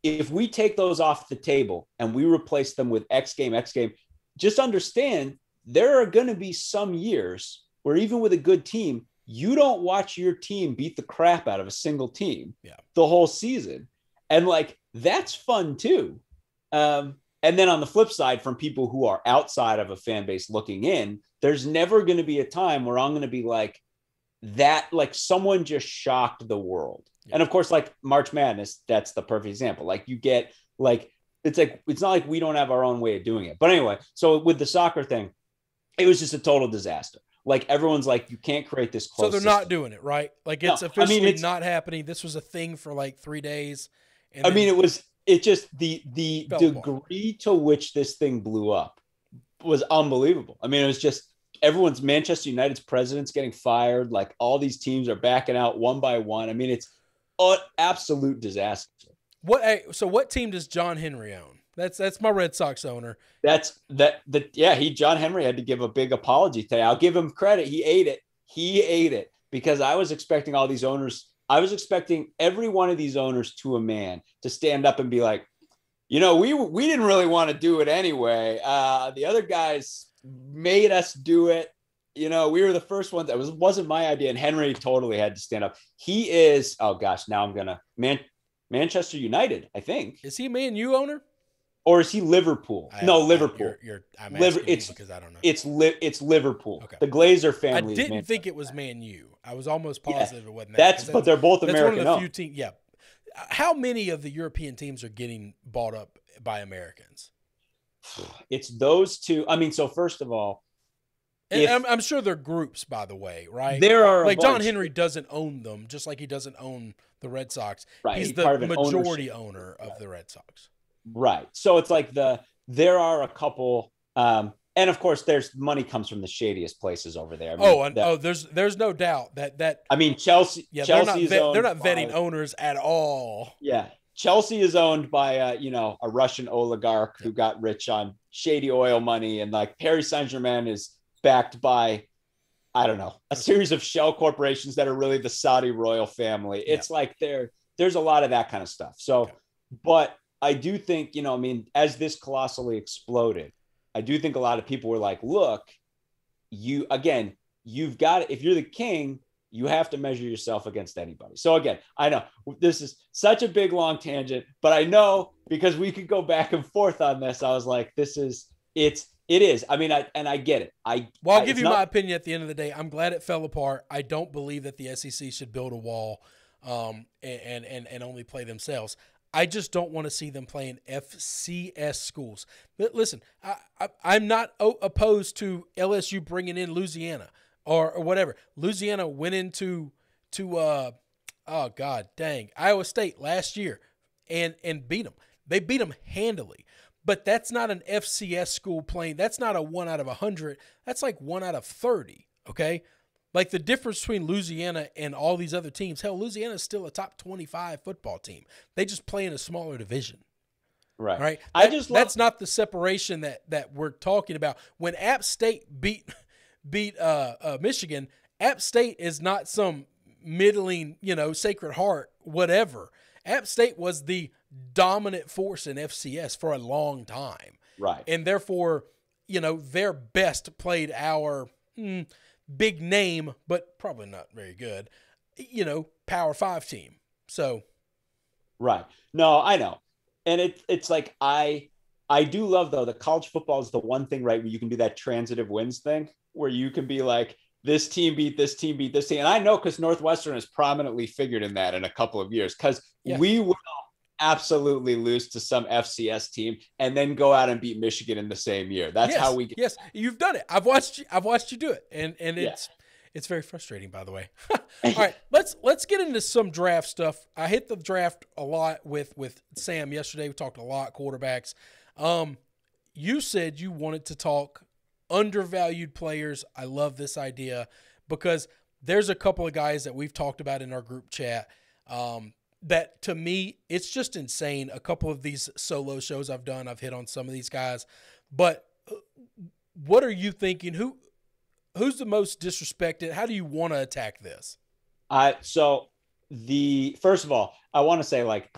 If we take those off the table and we replace them with X game, X game, just understand there are going to be some years where even with a good team, you don't watch your team beat the crap out of a single team yeah. the whole season. And like that's fun too. Um, and then on the flip side, from people who are outside of a fan base looking in, there's never going to be a time where I'm going to be like, that, like someone just shocked the world. Yeah. And of course, like March Madness, that's the perfect example. Like you get, like, it's like, it's not like we don't have our own way of doing it. But anyway, so with the soccer thing, it was just a total disaster like everyone's like you can't create this so they're system. not doing it right? Like it's no, officially I mean, it's, not happening. This was a thing for like three days And i mean it was it just the the degree apart. to which this thing blew up was unbelievable. I mean it was just everyone's manchester united's president's getting fired like all these teams are backing out one by one. I mean it's an absolute disaster. What so what team does john henry own that's that's my Red Sox owner. That's that the yeah, he John Henry had to give a big apology today. I'll give him credit. He ate it. He ate it because I was expecting all these owners, I was expecting every one of these owners to a man to stand up and be like, you know, we we didn't really want to do it anyway. Uh, the other guys made us do it. you know, we were the first ones. That was wasn't my idea, and Henry totally had to stand up. He is. Oh gosh, now I'm gonna man. Manchester United, I think. Is he a Man U owner? Or is he Liverpool? I- no, I- Liverpool. You're, you're, I'm Liver- asking it's- because I don't know. It's li- it's Liverpool. Okay. The Glazer family. is didn't think it was Man U. I was almost Yeah, positive it wasn't. That, That's 'cause but they're both that's American. one of the few teams. Yeah. How many of the European teams are getting bought up by Americans? It's those two. I mean, so first of all, And If- I'm, I'm sure they're groups, by the way, right? there are like John. Henry doesn't own them, just like he doesn't own the Red Sox. Right, He's he's the part of majority ownership. owner of the Red Sox. Right. So it's like the there are a couple, um, and of course, there's money comes from the shadiest places over there. I mean, oh, and that- oh, there's there's no doubt that that I mean, Chelsea. yeah they're not they're not vetting by- owners at all. Yeah, Chelsea is owned by uh, you know a Russian oligarch who got rich on shady oil money, and like Paris Saint Germain is backed by, I don't know, a series of shell corporations that are really the Saudi royal family. It's like there, there's a lot of that kind of stuff. So, Yeah. but I do think you know, I mean, as this colossally exploded, I do think a lot of people were like, look, you again, you've got if you're the king, you have to measure yourself against anybody. So again, I know this is such a big long tangent, but I know because we could go back and forth on this. I was like, this is it's it is. I mean, I and I get it. I Well, I'll I- give you not- my opinion at the end of the day. I'm glad it fell apart. I don't believe that the SEC should build a wall um, and, and and only play themselves. I just don't want to see them playing FCS schools. But listen, I, I'm not opposed to LSU bringing in Louisiana or, or whatever. Louisiana went into to uh, oh god dang Iowa State last year and and beat them. They beat them handily. But that's not an FCS school playing. That's not a one out of a hundred. That's like one out of thirty. Okay, like the difference between Louisiana and all these other teams. Hell, Louisiana is still a top twenty-five football team. They just play in a smaller division. right. Right. I just love- that's not the separation that that we're talking about. When App State beat [LAUGHS] beat uh, uh, Michigan, App State is not some middling, you know, Sacred Heart, whatever. App State was the dominant force in FCS for a long time, Right. and therefore, you know, their best played our mm, big name, but probably not very good, you know, Power Five team. So Right. No, I know. And it it's like I I do love though the college football is the one thing right where you can do that transitive wins thing where you can be like this team beat this team beat this team. And I know because Northwestern has prominently figured in that in a couple of years because Yeah. we will absolutely lose to some FCS team and then go out and beat Michigan in the same year. That's yes, how we get Yes, you've done it. I've watched you. I've watched you do it, and and Yeah. it's it's very frustrating. By the way. [LAUGHS] [LAUGHS] All right, let's let's get into some draft stuff. I hit the draft a lot with with Sam yesterday. We talked a lot quarterbacks. Um, you said you wanted to talk undervalued players. I love this idea because there's a couple of guys that we've talked about in our group chat. Um, that to me, it's just insane. A couple of these solo shows I've done, I've hit on some of these guys, but uh, what are you thinking? Who who's the most disrespected? How do you want to attack this? I so the first of all, I want to say like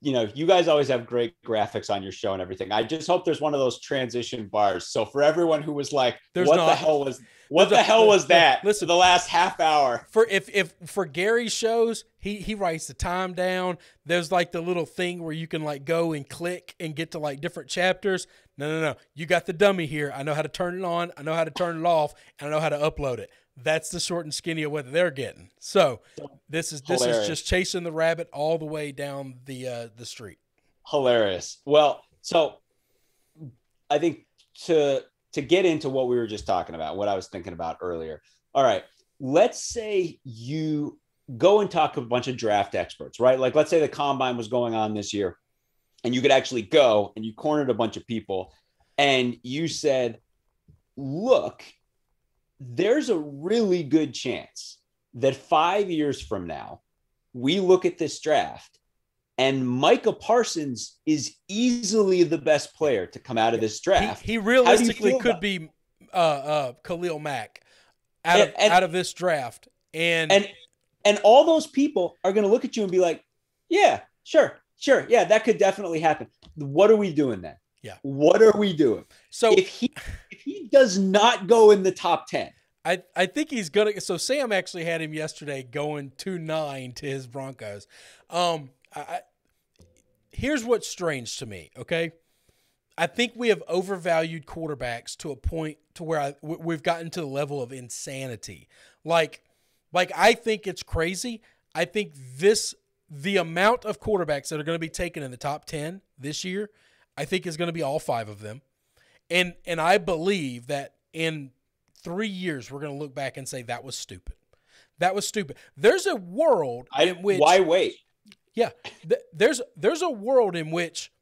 you know, you guys always have great graphics on your show and everything. I just hope there's one of those transition bars. So for everyone who was like, There's what the hell was what the a- hell was [LAUGHS] that? Listen. for the last half hour. For if if for Gary's shows, he he writes the time down. There's like the little thing where you can like go and click and get to like different chapters. No, no, no. You got the dummy here. I know how to turn it on. I know how to turn it off, and I know how to upload it. That's the short and skinny of what they're getting. So this is this is just chasing the rabbit all the way down the uh, the street. Hilarious. Well, so I think to to get into what we were just talking about, what I was thinking about earlier. All right, let's say you go and talk to a bunch of draft experts, right? Like let's say the combine was going on this year and you could actually go and you cornered a bunch of people and you said, "Look, there's a really good chance that 5 years from now we look at this draft and Micah Parsons is easily the best player to come out of this draft. he realistically could be uh, uh, Khalil Mack out of And- and- out of this draft, and, and and all those people are going to look at you and be like, "Yeah, sure, sure, yeah, that could definitely happen." What are we doing then? Yeah. What are we doing? so if he he does not go in the top 10, I, I think he's gonna. So Sam actually had him yesterday going two nine to his Broncos. Um, I, I, here's what's strange to me. Okay, I think we have overvalued quarterbacks to a point to where I, we've gotten to the level of insanity. Like, like I think it's crazy. I think this the amount of quarterbacks that are going to be taken in the top 10 this year, I think is going to be all five of them. And and I believe that in 3 years we're going to look back and say that was stupid. That was stupid. There's a world I, in which why wait? Yeah, th- there's there's a world in which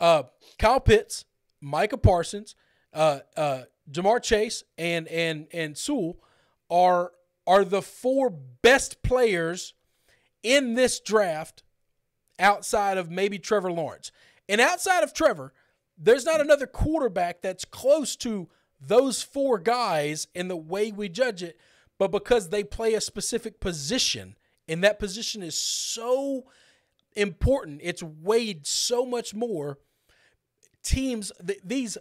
uh, Kyle Pitts, Micah Parsons, uh, uh, Ja'Marr Chase, and and and Sewell are are the four best players in this draft outside of maybe Trevor Lawrence. And outside of Trevor, there's not another quarterback that's close to those four guys in the way we judge it, but because they play a specific position, and that position is so important, it's weighed so much more. Teams, th- these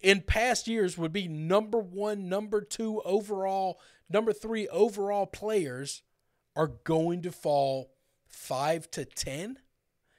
in past years would be number one, number two overall, number three overall players are going to fall five to ten.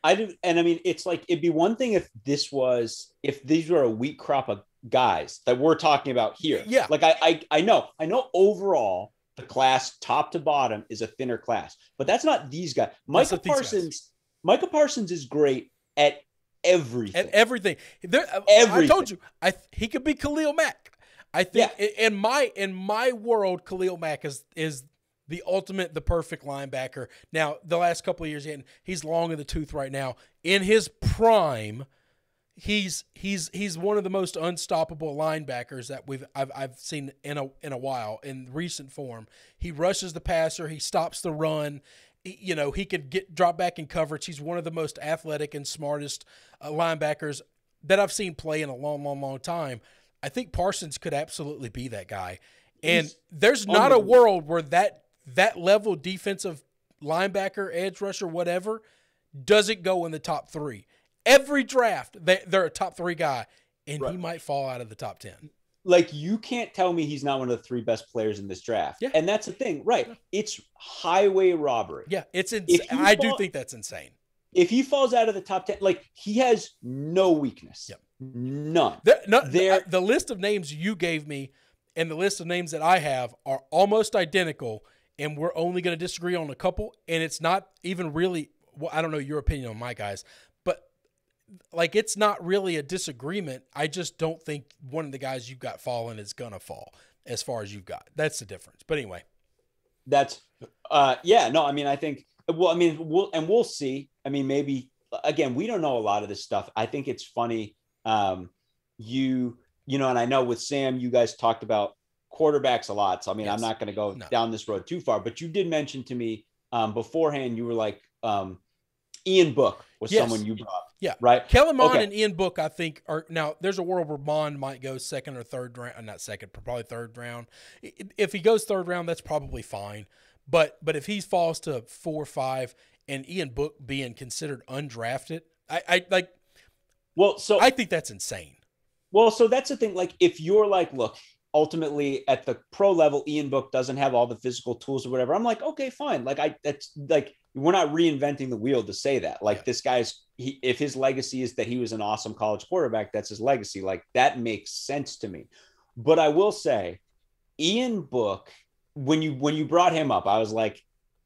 I do, and I mean, it's like it'd be one thing if this was if these were a weak crop of guys that we're talking about here. Yeah, like I, I, I know, I know. Overall, the class, top to bottom, is a thinner class, but that's not these guys. Michael Parsons, Michael Parsons is great at everything. At everything. There, everything. I told you, I he could be Khalil Mack. I think yeah. in my in my world, Khalil Mack is is the ultimate, the perfect linebacker. Now, the last couple of years, in, he's long in the tooth right now. In his prime, he's he's he's one of the most unstoppable linebackers that we've I've, I've seen in a in a while in recent form. He rushes the passer, he stops the run. He, you know, he could get drop back in coverage. He's one of the most athletic and smartest uh, linebackers that I've seen play in a long, long, long time. I think Parsons could absolutely be that guy. And he's there's not a world where that that level defensive linebacker, edge rusher, whatever, doesn't go in the top three. Every draft, they, they're a top three guy, and right. he might fall out of the top 10. Like, you can't tell me he's not one of the three best players in this draft. Yeah. And that's the thing, right? It's highway robbery. Yeah, it's insane. I fall, do think that's insane. If he falls out of the top 10, like, he has no weakness. Yep. None. The, no, there, the, the list of names you gave me and the list of names that I have are almost identical and we're only going to disagree on a couple, and it's not even really. Well, I don't know your opinion on my guys, but like it's not really a disagreement. I just don't think one of the guys you've got falling is gonna fall as far as you've got. That's the difference. But anyway, that's uh yeah. No, I mean I think well, I mean we'll and we'll see. I mean maybe again we don't know a lot of this stuff. I think it's funny. Um, you you know, and I know with Sam, you guys talked about quarterbacks a lot. So I mean, yes. I'm not going to go no. down this road too far. But you did mention to me um, beforehand. You were like um, Ian Book was yes. someone you brought. Yeah, right. Kellen Mond okay. and Ian Book, I think, are now. There's a world where Mond might go second or third round, uh, not second, probably third round. If he goes third round, that's probably fine. But but if he falls to four or five, and Ian Book being considered undrafted, I, I like. Well, so I think that's insane. Well, so that's the thing. Like, if you're like, look, ultimately at the pro level ian book doesn't have all the physical tools or whatever. I'm like okay fine. Like i that's like we're not reinventing the wheel to say that. Like yeah. this guy's he, if his legacy is that he was an awesome college quarterback that's his legacy. Like that makes sense to me. But i will say ian book when you when you brought him up i was like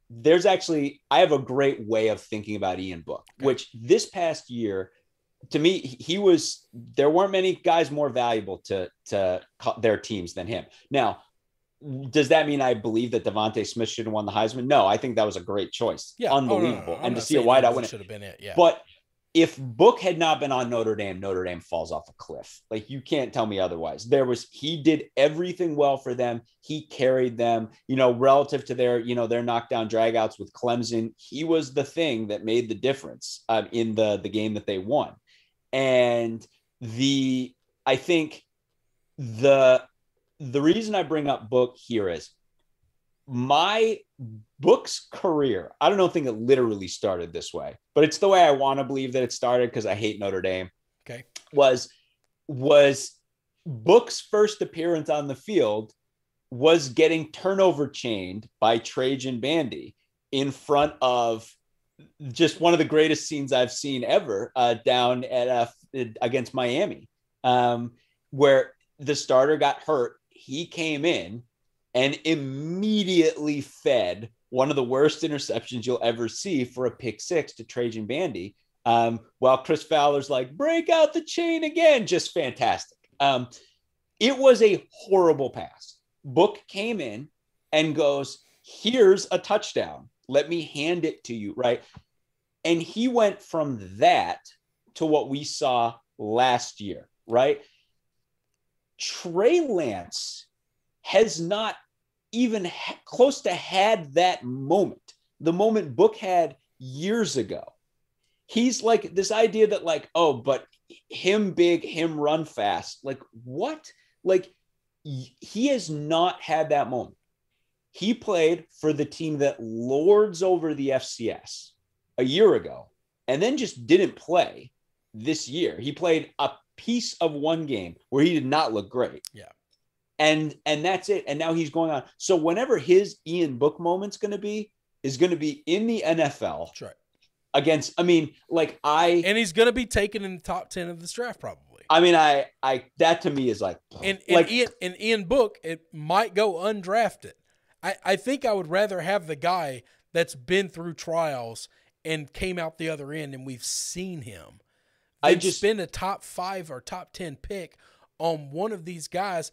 there's actually i have a great way of thinking about ian book okay. which this past year to me, he was there weren't many guys more valuable to to their teams than him. Now, does that mean I believe that DeVonta Smith should have won the Heisman? No, I think that was a great choice. Yeah, unbelievable. Oh, no, no. And to see a wideout win should have been it. Yeah, but if Book had not been on Notre Dame, Notre Dame falls off a cliff. Like you can't tell me otherwise. There was he did everything well for them. He carried them, you know, relative to their, you know, their knockdown dragouts with Clemson. He was the thing that made the difference um, in the the game that they won. And the I think the the reason I bring up book here is my book's career. I don't know think it literally started this way, but it's the way I want to believe that it started because I hate Notre Dame. Okay. Was was book's first appearance on the field was getting turnover chained by Trajan Bandy in front of just one of the greatest scenes I've seen ever uh, down at uh, against Miami, um, where the starter got hurt. He came in and immediately fed one of the worst interceptions you'll ever see for a pick six to Trajan Bandy. Um, while Chris Fowler's like, break out the chain again, just fantastic. Um, it was a horrible pass. Book came in and goes, here's a touchdown. Let me hand it to you, right? And he went from that to what we saw last year, right? Trey Lance has not even ha- close to had that moment, the moment Book had years ago. He's like this idea that, like, oh, but him big, him run fast. Like, what? Like, he has not had that moment. He played for the team that lords over the FCS a year ago and then just didn't play this year. He played a piece of one game where he did not look great. Yeah. And and that's it. And now he's going on. So whenever his Ian Book moment's going to be is going to be in the NFL. That's right. Against I mean, like I And he's going to be taken in the top 10 of this draft probably. I mean, I I that to me is like And, like and Ian and Ian Book, it might go undrafted. I, I think I would rather have the guy that's been through trials and came out the other end and we've seen him. I just- spend a top five or top ten pick on one of these guys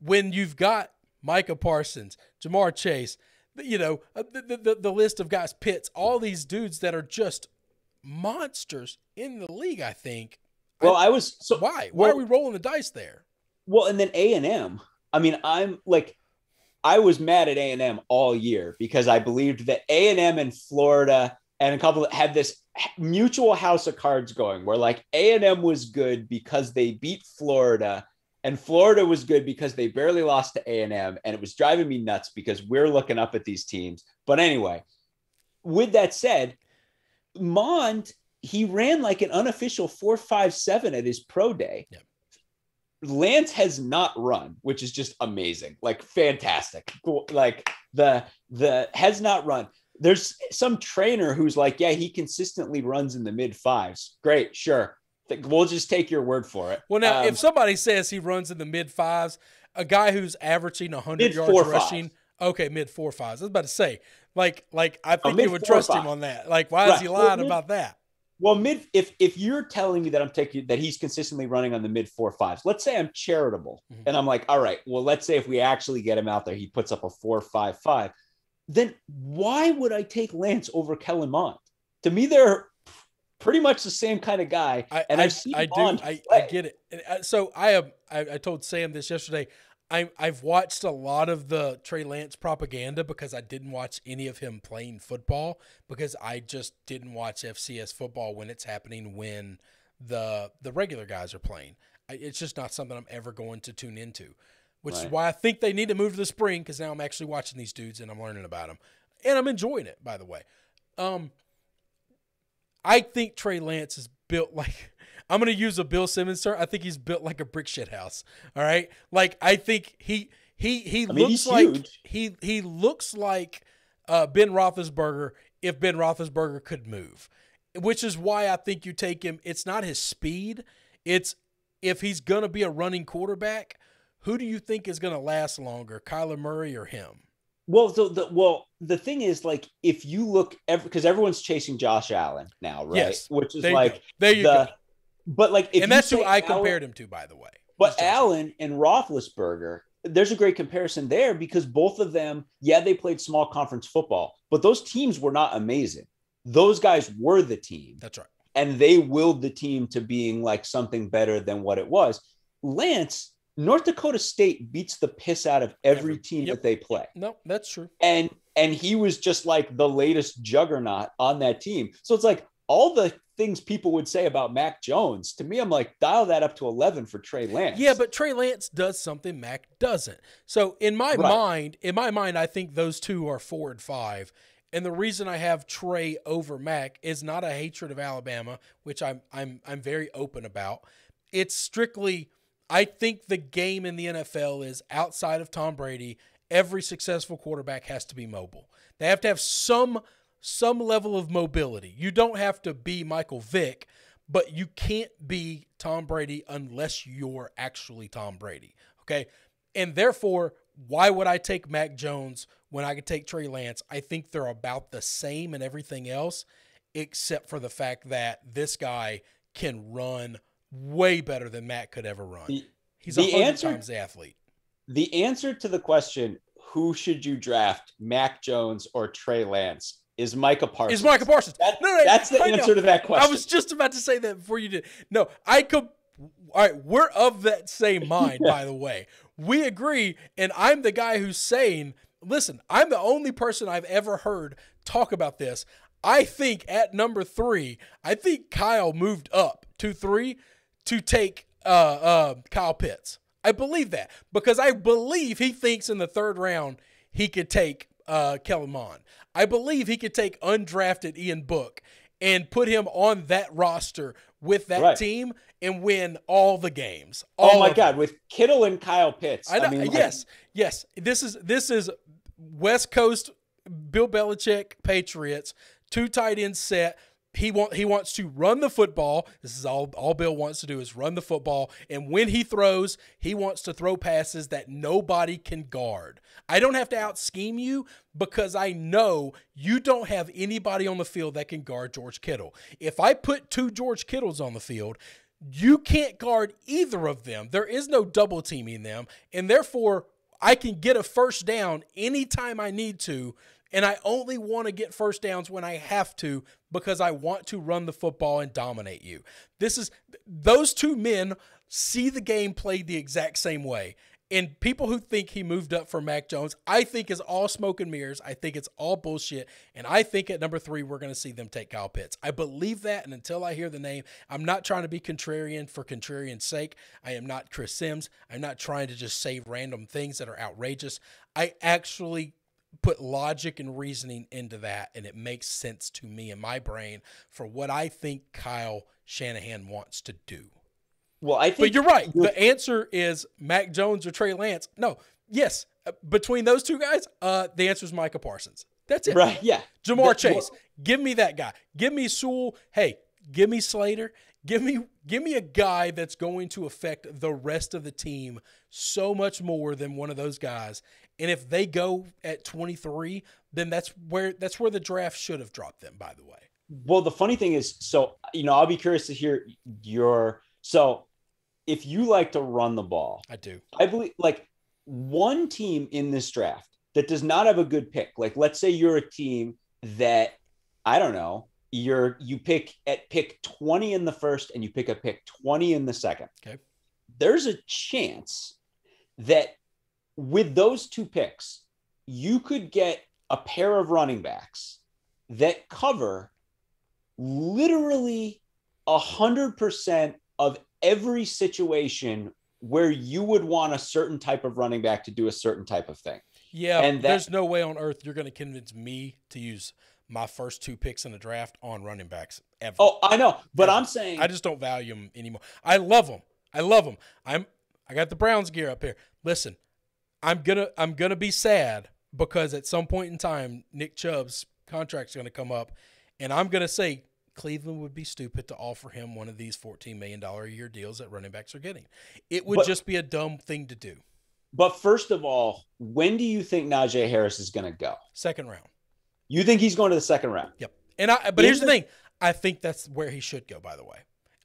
when you've got Micah Parsons, Ja'Marr Chase, you know, uh, the, the, the list of guys, Pitts, all these dudes that are just monsters in the league, I think. well, I was so Why? Why well- are we rolling the dice there? Well, and then A and M. I mean, I'm like, I was mad at A and M all year because I believed that A and Florida and a couple had this mutual house of cards going, where like A and M was good because they beat Florida, and Florida was good because they barely lost to A and it was driving me nuts because we're looking up at these teams. But anyway, with that said, Mond he ran like an unofficial four five seven at his pro day. Yep. Lance has not run, which is just amazing, like fantastic. Like the the has not run. There's some trainer who's like, yeah, he consistently runs in the mid fives. Great, sure. We'll just take your word for it. Well, now, Um, if somebody says he runs in the mid fives, a guy who's averaging 100 yards four rushing, okay, mid four fives. I was about to say, like, like I think mid you would trust him on that. Like, why is he lying mid- about that? Well, mid if if you're telling me that I'm taking that he's consistently running on the mid four fives, let's say I'm charitable Mhm. and I'm like, all right, well, let's say if we actually get him out there, he puts up a four five five. Then why would I take Lance over Kellen Mond? To me, they're pretty much the same kind of guy. I, and I, I've seen I do. I, I get it. Uh, So I have. I, I told Sam this yesterday. I, I've watched a lot of the Trey Lance propaganda because I didn't watch any of him playing football because I just didn't watch FCS football when it's happening when the the regular guys are playing. I, it's just not something I'm ever going to tune into, which is why I think they need to move to the spring because now I'm actually watching these dudes and I'm learning about them and I'm enjoying it. By the way, um, I think Trey Lance is built [LAUGHS] like I'm gonna use a Bill Simmons term. I think he's built like a brick shit house. All right, like I think he he he I looks like huge. he he looks like uh, Ben Roethlisberger if Ben Roethlisberger could move, which is why I think you take him. It's not his speed. It's if he's gonna be a running quarterback. Who do you think is gonna last longer, Kyler Murray or him? Well, the, the well, the thing is, like, if you look, because everyone's chasing Josh Allen now, right? Yes. Which is There like go. There you the, go. But like, if and that's who I Allen- compared him to, by the way. But Allen and Roethlisberger, there's a great comparison there because both of them, yeah, they played small conference football, but those teams were not amazing. Those guys were the team, That's right. and they willed the team to being like something better than what it was. Lance, North Dakota State beats the piss out of every Every- team yep. that they play, No, that's true. and and he was just like the latest juggernaut on that team. So it's like all the things people would say about Mac Jones. To me, I'm like dial that up to 11 for Trey Lance. Yeah, but Trey Lance does something Mac doesn't. So in my Right. mind, in my mind, I think those two are four and five. And the reason I have Trey over Mac is not a hatred of Alabama, which I'm I'm I'm very open about. It's strictly I think the game in the NFL is outside of Tom Brady every successful quarterback has to be mobile. They have to have some some level of mobility. You don't have to be Michael Vick, but you can't be Tom Brady unless you're actually Tom Brady. Okay? And therefore, why would I take Mac Jones when I could take Trey Lance? I think they're about the same and everything else, except for the fact that this guy can run way better than Mac could ever run. The, He's a hundred times the athlete. The answer to the question, who should you draft, Mac Jones or Trey Lance, is Micah Parsons. Is Micah Parsons. That, no, no, that's the I answer know. to that question. I was just about to say that before you did. No, I could. All right, we're of that same mind, [LAUGHS] yeah. by the way. We agree, and I'm the guy who's saying, listen, I'm the only person I've ever heard talk about this. I think at number three, I think Kyle moved up to three to take uh, uh, Kyle Pitts. I believe that because I believe he thinks in the third round he could take uh, Kellen Mond. I believe he could take undrafted Ian Book and put him on that roster with that right. team and win all the games. Oh all oh my God, with Kittle and Kyle Pitts. I, know, I mean, like, yes, yes. This is this is West Coast Bill Belichick Patriots two tight ends set he want he wants to run the football. This is all all Bill wants to do is run the football. And when he throws, he wants to throw passes that nobody can guard. I don't have to out scheme you because I know you don't have anybody on the field that can guard George Kittle. If I put two George Kittles on the field, you can't guard either of them. There is no double teaming them, and therefore I can get a first down anytime I need to and I only want to get first downs when I have to because I want to run the football and dominate you. This is those two men see the game played the exact same way. And people who think he moved up for Mac Jones, I think is all smoke and mirrors. I think it's all bullshit. And I think at number three, we're going to see them take Kyle Pitts. I believe that. And until I hear the name, I'm not trying to be contrarian for contrarian's sake. I am not Chris Sims. I'm not trying to just say random things that are outrageous. I actually put logic and reasoning into that, and it makes sense to me in my brain for what I think Kyle Shanahan wants to do. Well, I think, but you're right. The answer is Mac Jones or Trey Lance. No, yes, uh, between those two guys, uh, the answer is Micah Parsons. That's it. Right? Yeah. Ja'Marr Chase. Well, give me that guy. Give me Sewell. Hey, give me Slater. Give me give me a guy that's going to affect the rest of the team so much more than one of those guys. And if they go at 23, then that's where that's where the draft should have dropped them, by the way. Well, the funny thing is, so you know, I'll be curious to hear your so if you like to run the ball, I do. I believe like one team in this draft that does not have a good pick. Like let's say you're a team that I don't know, you're you pick at pick 20 in the first and you pick a pick 20 in the second. Okay. There's a chance that with those two picks, you could get a pair of running backs that cover literally a hundred percent of every situation where you would want a certain type of running back to do a certain type of thing. Yeah, and that, there's no way on earth you're going to convince me to use my first two picks in the draft on running backs ever. Oh, I know, but ever. I'm saying I just don't value them anymore. I love them. I love them. I'm I got the Browns gear up here. Listen, I'm gonna I'm gonna be sad because at some point in time Nick Chubb's contract's gonna come up, and I'm gonna say Cleveland would be stupid to offer him one of these $14 million a year deals that running backs are getting. It would but, just be a dumb thing to do. But first of all, when do you think Najee Harris is going to go? Second round. You think he's going to the second round? Yep. And I but here's the, thing. I think that's where he should go, by the way.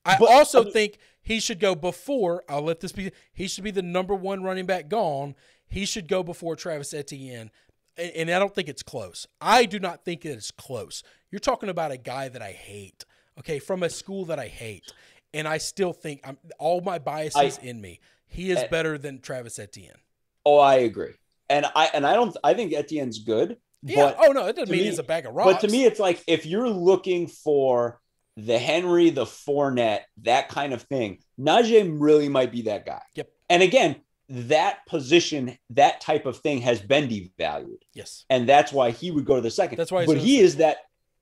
I but, also I mean, think he should go before, I'll let this be, he should be the number one running back gone he should go before Travis Etienne. And I don't think it's close. I do not think it is close. You're talking about a guy that I hate, okay, from a school that I hate. And I still think I'm all my biases I, in me. He is eh. better than Travis Etienne. Oh, I agree. And I and I don't I think Etienne's good. Yeah. oh no, it doesn't mean me, he's a bag of rocks. But to me, it's like if you're looking for the Henry, the Fournette, that kind of thing, Najee really might be that guy. Yep. And again, that position, that type of thing has been devalued. Yes. And that's why he would go to the second. That's why But he is that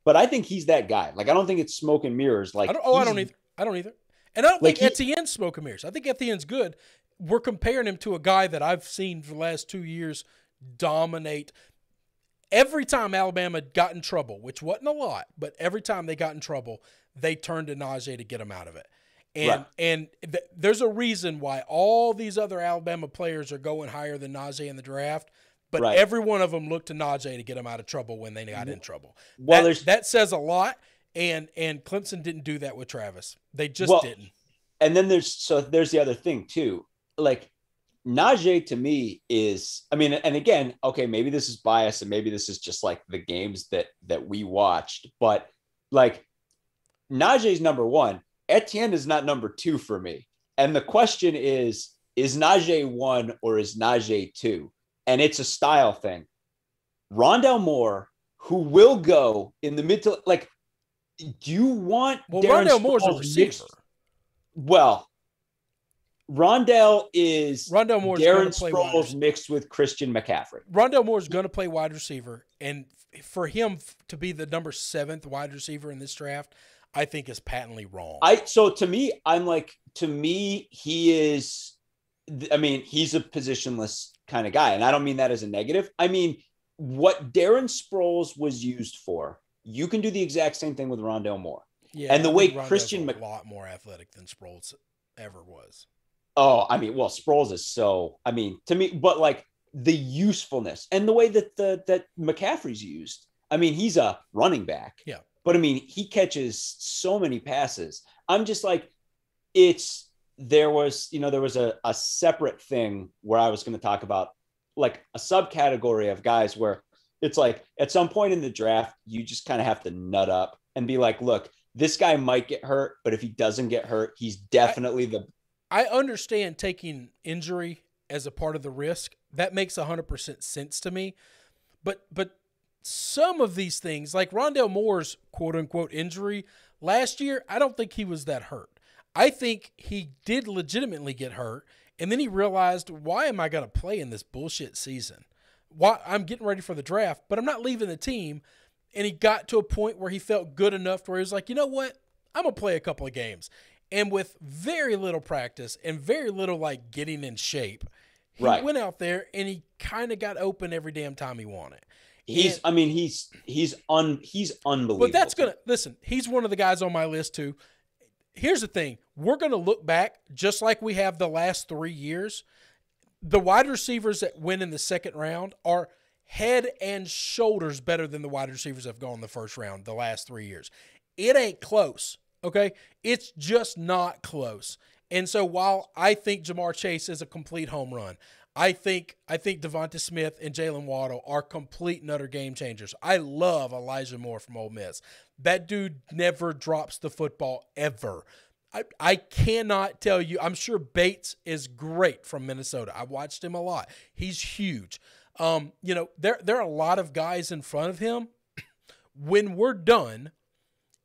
but I think he's that guy. Like I don't think it's smoke and mirrors. Like I don't, oh, I don't either. I don't either. And I don't like think Etienne's smoke and mirrors. I think Etienne's good. We're comparing him to a guy that I've seen for the last two years dominate. Every time Alabama got in trouble, which wasn't a lot, but every time they got in trouble, they turned to Najee to get them out of it. And Right. and th- there's a reason why all these other Alabama players are going higher than Najee in the draft, but Right. every one of them looked to Najee to get them out of trouble when they got in trouble. Well, that, there's that says a lot, and and Clemson didn't do that with Travis. They just Well, didn't. and then there's so there's the other thing too. Like Najee to me is, I mean, and again, okay, maybe this is bias and maybe this is just like the games that that we watched, but like Najee's number one. Etienne is not number two for me. And the question is, is Najee one or is Najee two? And it's a style thing. Rondell Moore, who will go in the mid to like, do you want Well, Darren Rondell Moore's a receiver. mixed- well, Rondell is Rondell Moore's Darren to play wide Sproles mixed with Christian McCaffrey. Rondell Moore's going to play wide receiver, and for him to be the number seventh wide receiver in this draft, I think is patently wrong. I so to me, I'm like to me, he is. I mean, he's a positionless kind of guy, and I don't mean that as a negative. I mean what Darren Sproles was used for. You can do the exact same thing with Rondell Moore. yeah, and the way Christian a Mc- lot more athletic than Sproles ever was. Oh, I mean, well, Sproles is so. I mean, to me, but like the usefulness and the way that the that McCaffrey's used. I mean, he's a running back. Yeah. But I mean, he catches so many passes. I'm just like, it's there was, you know, there was a, a separate thing where I was going to talk about like a subcategory of guys where it's like at some point in the draft, you just kind of have to nut up and be like, look, this guy might get hurt, but if he doesn't get hurt, he's definitely the I understand taking injury as a part of the risk. That makes 100% sense to me. But but some of these things, like Rondell Moore's quote unquote injury last year, I don't think he was that hurt. I think he did legitimately get hurt, and then he realized, why am I going to play in this bullshit season? Why I'm getting ready for the draft, but I'm not leaving the team. And he got to a point where he felt good enough where he was like, you know what? I'm gonna play a couple of games. And with very little practice and very little like getting in shape, he Right. went out there and he kind of got open every damn time he wanted. He's, And- I mean, he's he's un he's unbelievable. But that's gonna listen. He's one of the guys on my list too. Here's the thing: we're gonna look back just like we have the last three years. The wide receivers that win in the second round are head and shoulders better than the wide receivers that have gone in the first round the last three years. It ain't close. Okay, it's just not close. And so while I think Ja'Marr Chase is a complete home run, I think I think DeVonta Smith and Jaylen Waddle are complete and utter game changers. I love Elijah Moore from Ole Miss. That dude never drops the football ever. I, I cannot tell you. I'm sure Bates is great from Minnesota. I watched him a lot. He's huge. Um, you know, there there are a lot of guys in front of him. [CLEARS THROAT] When we're done,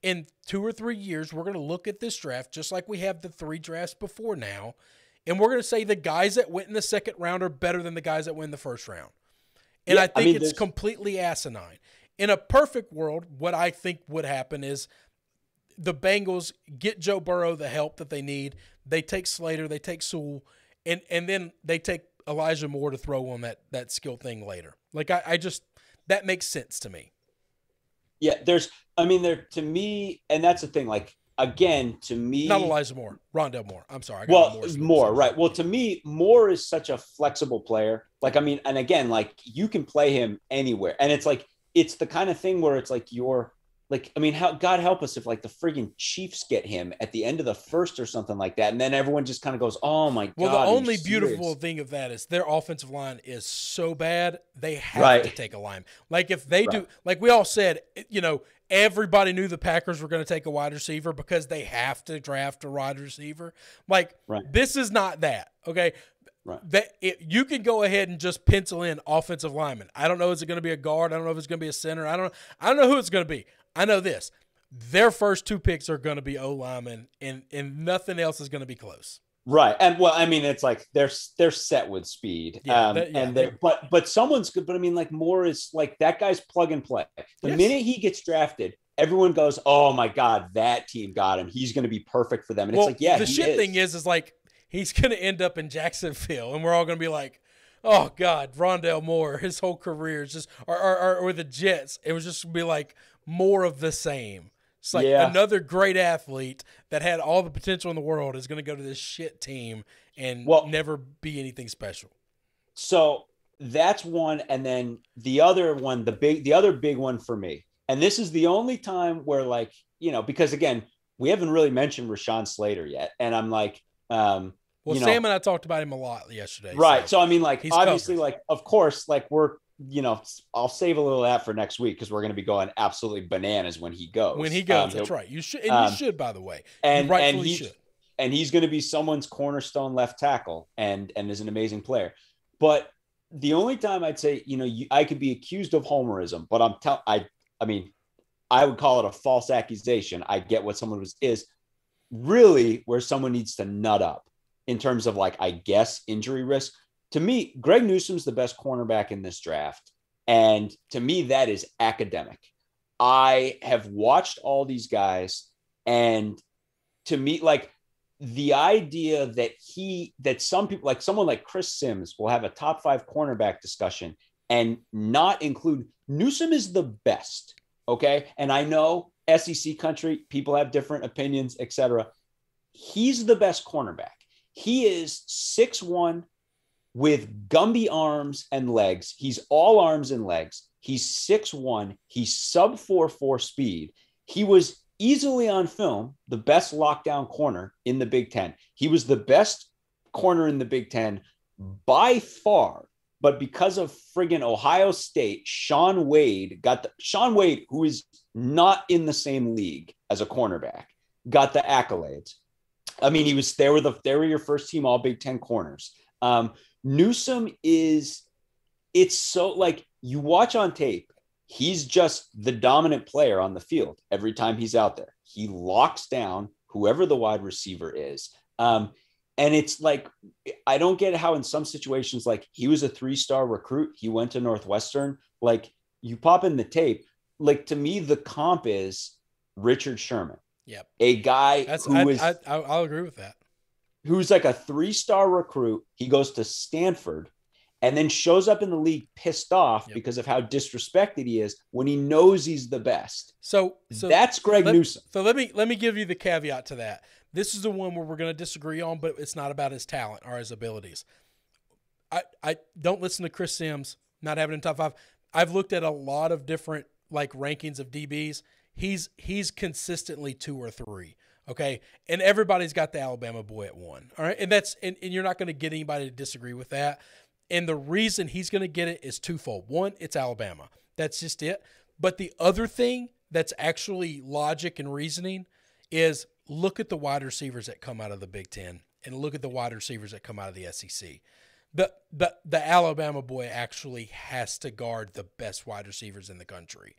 in two or three years, we're going to look at this draft just like we have the three drafts before now, and we're going to say the guys that went in the second round are better than the guys that went in the first round. And Yeah, I I think mean, it's there's- completely asinine. In a perfect world, what I think would happen is the Bengals get Joe Burrow the help that they need. They take Slater, they take Sewell, and and then they take Elijah Moore to throw on that that skill thing later. Like I, I just that makes sense to me. Yeah. There's, I mean, there to me, and that's the thing. Like again, to me, Not Elijah Moore, Rondell Moore. I'm sorry. I got well, Moore's- more right. Well, to me, Moore is such a flexible player. Like, I mean, and again, like you can play him anywhere, and it's like it's the kind of thing where it's like you're like, I mean, how God help us if like the friggin' Chiefs get him at the end of the first or something like that, and then everyone just kind of goes, "Oh my Well, god!" Well, the only beautiful serious?" thing of that is their offensive line is so bad they have Right. to take a line. Like if they do, like we all said, eh, you know, everybody knew the Packers were going to take a wide receiver because they have to draft a wide receiver. Like Right. this is not that. Okay. Right. That it, you can go ahead and just pencil in offensive lineman. I don't know is it going to be a guard. I don't know if it's going to be a center. I don't. I don't know who it's going to be. I know this. Their first two picks are going to be O lineman, and and nothing else is going to be close. Right. And well, I mean, it's like they're they're set with speed. Yeah, um, that- yeah, and they're, they- but but someone's good. But I mean, like Moore is like that guy's plug and play. The Yes. minute he gets drafted, everyone goes, "Oh my god, that team got him. He's going to be perfect for them." And well, it's like, yeah, the he shit is. thing is, is like he's going to end up in Jacksonville, and we're all going to be like, oh God, Rondell Moore, his whole career is just, or, or, or, the Jets, it was just to be like more of the same. It's like yeah. another great athlete that had all the potential in the world is going to go to this shit team and well, never be anything special. So that's one, and then the other one, the big, the other big one for me, and this is the only time where like you know because again we haven't really mentioned Rashawn Slater yet, and I'm like, um, well, you Sam know, and I talked about him a lot yesterday. Right. So, so I mean, like, obviously, covered. like, of course, like we're, you know, I'll save a little of that for next week because we're going to be going absolutely bananas when he goes. When he goes, um, that's right. You should, and um, you should, by the way, and you and he should. And he's going to be someone's cornerstone left tackle, and and is an amazing player. But the only time I'd say, you know, you, I could be accused of homerism, but I'm telling, I, I mean, I would call it a false accusation. I get what someone was is really where someone needs to nut up in terms of like I guess injury risk. To me, Greg Newsome's the best cornerback in this draft. And to me, that is academic. I have watched all these guys, and to me, like the idea that he, that some people, like someone like Chris Sims, will have a top five cornerback discussion and not include Newsome is the best. Okay. And I know SEC country, people have different opinions, etc. He's the best cornerback. He is six one with Gumby arms and legs. He's all arms and legs. He's six one. He's sub four four speed. He was easily on film the best lockdown corner in the Big Ten. He was the best corner in the Big Ten by far. But because of friggin' Ohio State, Shaun Wade got the Shaun Wade, who is not in the same league as a cornerback, got the accolades. I mean, he was there with the they were your first team all Big Ten corners. Um, Newsome is it's so like you watch on tape, he's just the dominant player on the field every time he's out there. He locks down whoever the wide receiver is. Um, and it's like I don't get how in some situations like he was a three-star recruit, he went to Northwestern, like you pop in the tape, like to me the comp is Richard Sherman. Yep. A guy That's, who I, is, I, I, I'll agree with that. Who's like a three star recruit. He goes to Stanford and then shows up in the league pissed off yep. because of how disrespected he is when he knows he's the best. So, so that's Greg let, Newsome. So let me let me give you the caveat to that. This is the one where we're going to disagree on, but it's not about his talent or his abilities. I I don't listen to Chris Sims not having in top five. I've looked at a lot of different like rankings of DBs he's he's consistently two or three. Okay. And everybody's got the Alabama boy at one. All right. And that's and, and you're not going to get anybody to disagree with that. And the reason he's going to get it is twofold. One, it's Alabama. That's just it. But the other thing that's actually logic and reasoning is look at the wide receivers that come out of the Big Ten and look at the wide receivers that come out of the SEC. The, the, the Alabama boy actually has to guard the best wide receivers in the country.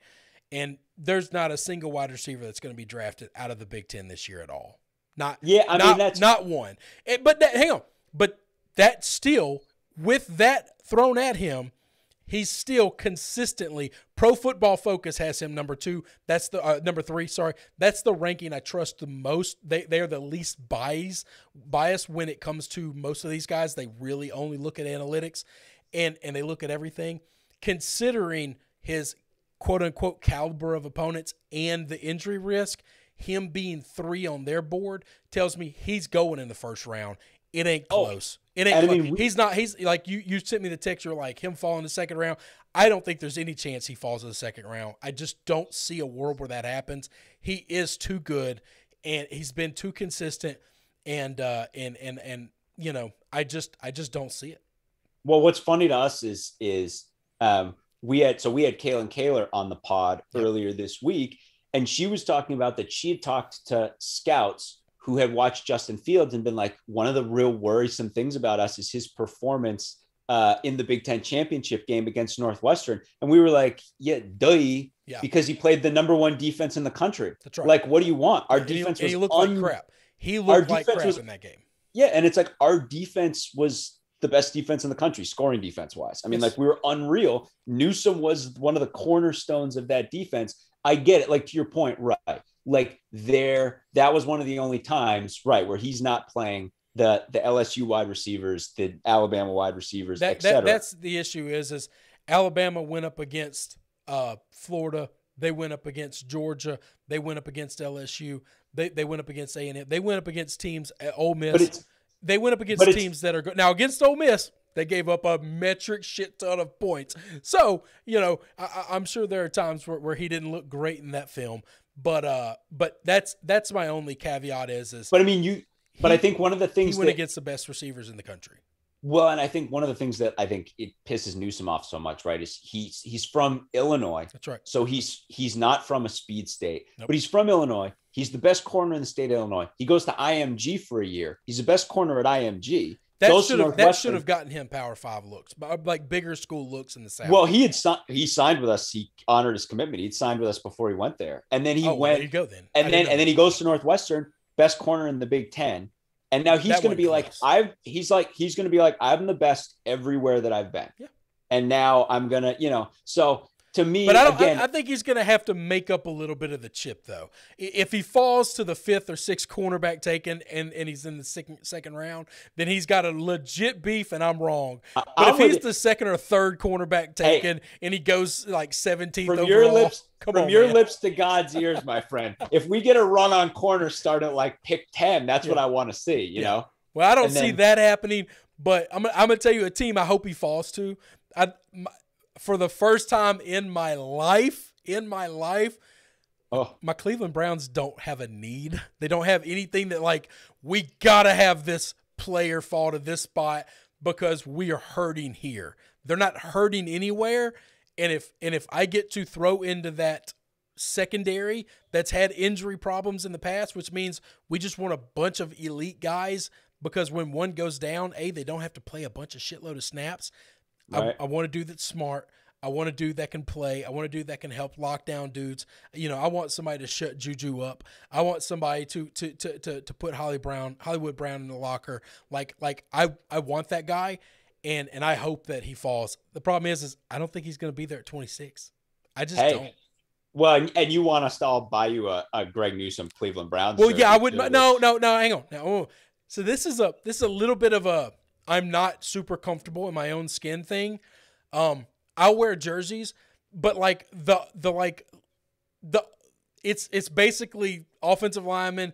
And there's not a single wide receiver that's going to be drafted out of the Big Ten this year at all. Not yeah, I not, mean that's not one. It, but that, hang on, but that still with that thrown at him, he's still consistently pro football focus has him number two. That's the uh, number three sorry. That's the ranking i trust the most. They, they are the least bias bias when it comes to most of these guys. They really only look at analytics and and they look at everything. Considering his quote unquote caliber of opponents and the injury risk, him being three on their board tells me he's going in the first round. It ain't oh, close. Oh, it ain't. Close. Mean, he's not. He's like you. You sent me the text. You're like him falling the second round. I don't think there's any chance he falls in the second round. I just don't see a world where that happens. He is too good, and he's been too consistent, and uh, and and and you know, I just I just don't see it. Well, what's funny to us is is um, we had so we had Kaylin Kaler on the pod earlier this week, and she was talking about that she had talked to scouts who had watched Justin Fields and been like, one of the real worrisome things about us is his performance uh, in the Big Ten championship game against Northwestern. And we were like, yeah, duh, yeah. because he played the number one defense in the country. That's right. Like, what do you want? Our defense he, was he looked un- like crap. He looked like crap was, in that game. Yeah, and it's like our defense was the best defense in the country, scoring defense wise. I mean, yes. like we were unreal. Newsome was one of the cornerstones of that defense. I get it. Like to your point, right? Like there, that was one of the only times, right, where he's not playing the the LSU wide receivers, the Alabama wide receivers, that, etc. that that's the issue is is Alabama went up against uh, Florida, they went up against Georgia, they went up against LSU, they they went up against A and M, they went up against teams at Ole but Miss, it's they went up against teams that are good now against Ole Miss. They gave up a metric shit ton of points. So you know, I, I'm sure there are times where, where he didn't look great in that film, but uh, but that's that's my only caveat is is but I mean you. But He- I think one of the things he went that against the best receivers in the country. Well, and I think one of the things that I think it pisses Newsome off so much, right, is he's he's from Illinois, That's right. so he's he's not from a speed state, Nope. but he's from Illinois. He's the best corner in the state of Illinois. He goes to IMG for a year. He's the best corner at IMG. That should have that should have gotten him Power Five looks, but uh, like bigger school looks in the South. Well, he had he signed with us. He honored his commitment. He'd signed with us before he went there, and then he oh, well, went there you go then. And then and then he goes to Northwestern, best corner in the Big Ten, and now he's going to be like. I've. He's like he's going to be like I'm the best everywhere that I've been. Yeah. And now I'm gonna, you know, so to me, But I don't. again, I, I think he's going to have to make up a little bit of the chip, though. If he falls to the fifth or sixth cornerback taken, and, and he's in the second second round, then he's got a legit beef, and I'm wrong. But I'm if he's the second or third cornerback Hey. taken, and he goes like 17th from overall, your lips, [LAUGHS] from on, your man. lips to God's ears, my [LAUGHS] friend. If we get a run on corner start at like pick ten, that's what I want to see. You Yeah. know, Well, I don't And see then- that happening, but I'm, I'm going to tell you a team I hope he falls to. I, my, for the first time in my life, in my life, oh, my Cleveland Browns don't have a need. They don't have anything that like we gotta have this player fall to this spot because we are hurting here. They're not hurting anywhere. And if and if I get to throw into that secondary that's had injury problems in the past, which means we just want a bunch of elite guys because when one goes down, A, they don't have to play a bunch of shitload of snaps. Right. I, I want to do that's smart. I want to do that can play. I want to do that can help lock down dudes. You know, I want somebody to shut Juju up. I want somebody to to to to, to put Holly Brown, Hollywood Brown in the locker. Like like I I want that guy, and and I hope that he falls. The problem is is I don't think he's going to be there at 26. I just Hey, don't. well, and, you want us to all buy you a, a Greg Newsome Cleveland Browns? Well, yeah, I would. No, no, no. Hang on. Now, oh, so this is a this is a little bit of a I'm not super comfortable in my own skin thing. Um, I'll wear jerseys, but like the the like the it's it's basically offensive linemen.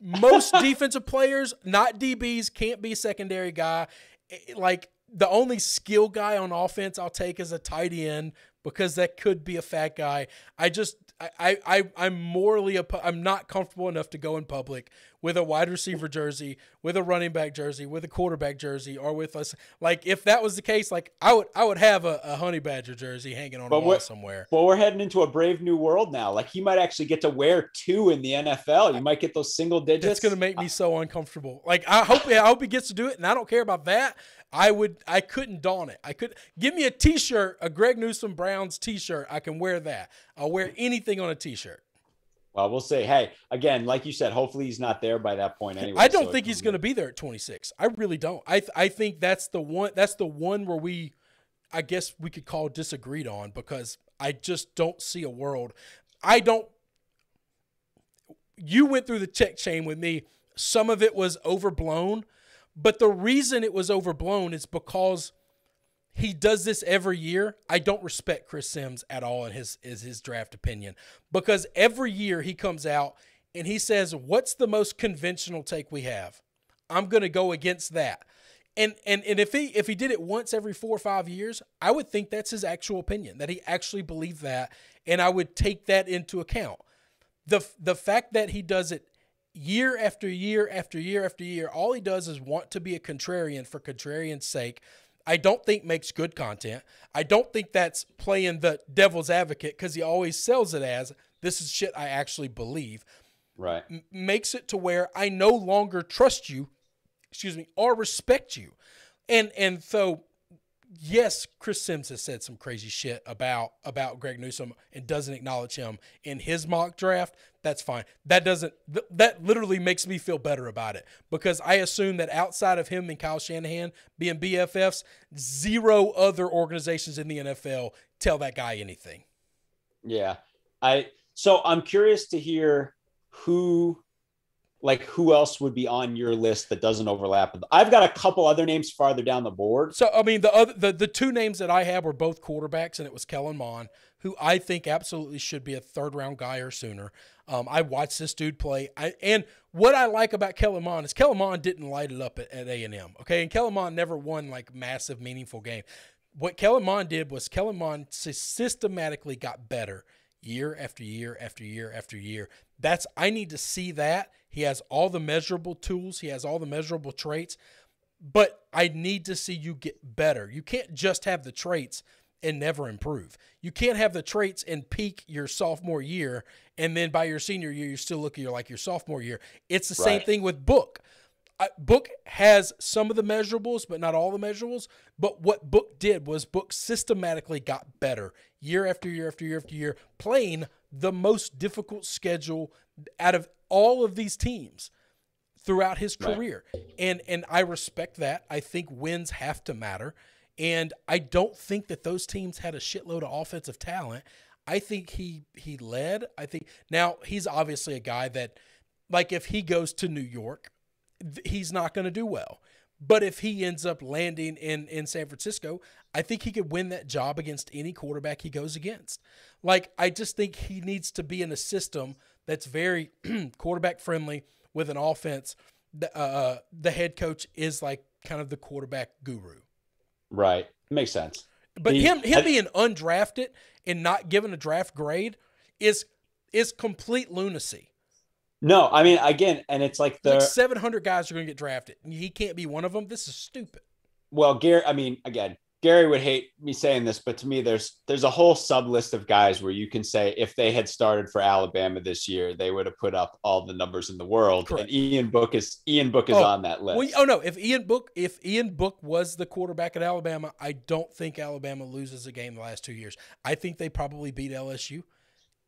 Most [LAUGHS] defensive players, not DBs, can't be secondary guy. It- Like the only skill guy on offense I'll take is a tight end because that could be a fat guy. I just I I, I'm morally I'm not comfortable enough to go in public with a wide receiver jersey, with a running back jersey, with a quarterback jersey, or with us. Like if that was the case, like I would I would have a, a honey badger jersey hanging on But a wall somewhere. Well, we're heading into a brave new world now. Like he might actually get to wear two in the NFL. You might get those single digits. That's gonna make me uh, so uncomfortable. Like I hope I hope he gets to do it, and I don't care about that. I would I couldn't don it. I could give me a T-shirt, a Greg Newsome Browns T-shirt. I can wear that. I'll wear anything on a T-shirt. Well, we'll see. Hey, again, like you said, hopefully he's not there by that point anyway. I don't so think he's going to be there at 26. I really don't. I th- I think that's the one. That's the one where we, I guess we could call disagreed on because I just don't see a world. I don't. You went through the check chain with me. Some of it was overblown, but the reason it was overblown is because he does this every year. I don't respect Chris Sims at all in his is his draft opinion because every year he comes out and he says, "What's the most conventional take we have?" I'm going to go against that. And and and if he if he did it once every 4 or 5 years, I would think that's his actual opinion that he actually believed that and I would take that into account. The the fact that he does it year after year after year after year, all he does is want to be a contrarian for contrarian's sake. I don't think makes good content. I don't think that's playing the devil's advocate because he always sells it as this is shit I actually believe. Right. M- makes it to where I no longer trust you, excuse me, or respect you. And and so yes, Chris Sims has said some crazy shit about about Greg Newsome and doesn't acknowledge him in his mock draft. That's fine. That doesn't th- that literally makes me feel better about it because I assume that outside of him and Kyle Shanahan being BFFs, zero other organizations in the NFL tell that guy anything. Yeah. I so I'm curious to hear who like who else would be on your list that doesn't overlap? I've got a couple other names farther down the board. So I mean, the other the, the two names that I have were both quarterbacks, and it was Kellen Mond, who I think absolutely should be a third round guy or sooner. Um, I watched this dude play, I, and what I like about Kellen Mond is Kellen Mond didn't light it up at A and M. Okay, and Kellen Mond never won like massive, meaningful game. What Kellen Mond did was Kellen Mond systematically got better year after year after year after year. That's I need to see that he has all the measurable tools, he has all the measurable traits, but I need to see you get better. You can't just have the traits and never improve. You can't have the traits and peak your sophomore year and then by your senior year you're still looking like your sophomore year. It's the right. same thing with Book. Book has some of the measurables, but not all the measurables. But what Book did was Book systematically got better year after year after year after year, playing the most difficult schedule out of all of these teams throughout his career. Right. And and I respect that. I think wins have to matter. And I don't think that those teams had a shitload of offensive talent. I think he he led. I think now he's obviously a guy that like if he goes to New York, he's not going to do well. But if he ends up landing in in San Francisco, I think he could win that job against any quarterback he goes against. Like I just think he needs to be in a system that's very [CLEARS THROAT] quarterback friendly with an offense. The, uh, uh, the head coach is like kind of the quarterback guru. Right, makes sense. But him him I, being undrafted and not given a draft grade is is complete lunacy. No, I mean again, and it's like the like 700 guys are going to get drafted. And he can't be one of them. This is stupid. Well, Gary, I mean, again, Gary would hate me saying this, but to me, there's there's a whole sub list of guys where you can say if they had started for Alabama this year, they would have put up all the numbers in the world. Correct. And Ian Book is Ian Book is oh, on that list. Well, oh no, if Ian Book if Ian Book was the quarterback at Alabama, I don't think Alabama loses a game the last two years. I think they probably beat LSU.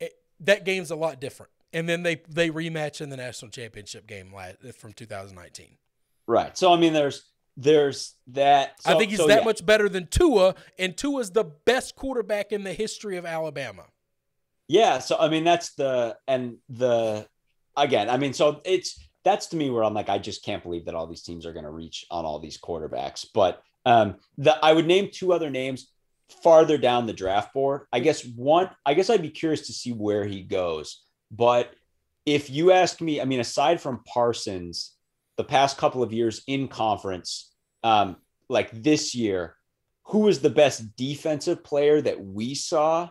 It, that game's a lot different, and then they they rematch in the national championship game from 2019. Right. So I mean, there's there's that. So, I think he's so, that yeah. much better than Tua, and Tua's the best quarterback in the history of Alabama. Yeah, so I mean that's the and the again, I mean, so it's that's to me where I'm like, I just can't believe that all these teams are going to reach on all these quarterbacks. But um, the I would name two other names farther down the draft board. I guess one, I guess I'd be curious to see where he goes. But if you ask me, I mean, aside from Parsons, the past couple of years in conference, um, like this year, who was the best defensive player that we saw?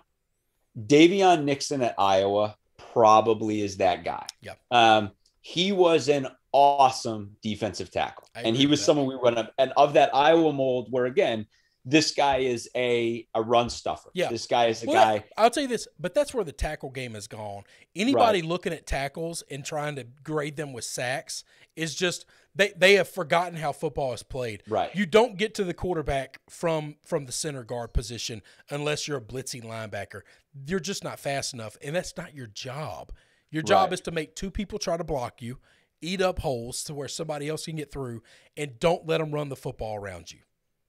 Daviyon Nixon at Iowa probably is that guy. Yep. Um, he was an awesome defensive tackle, and he was someone we went up and of that Iowa mold where again this guy is a a run stuffer. Yeah, this guy is a well, guy. I'll tell you this, but that's where the tackle game has gone. Anybody right. looking at tackles and trying to grade them with sacks is just they they have forgotten how football is played. Right. You don't get to the quarterback from from the center guard position unless you're a blitzing linebacker. You're just not fast enough, and that's not your job. Your job right. is to make two people try to block you, eat up holes to where somebody else can get through, and don't let them run the football around you.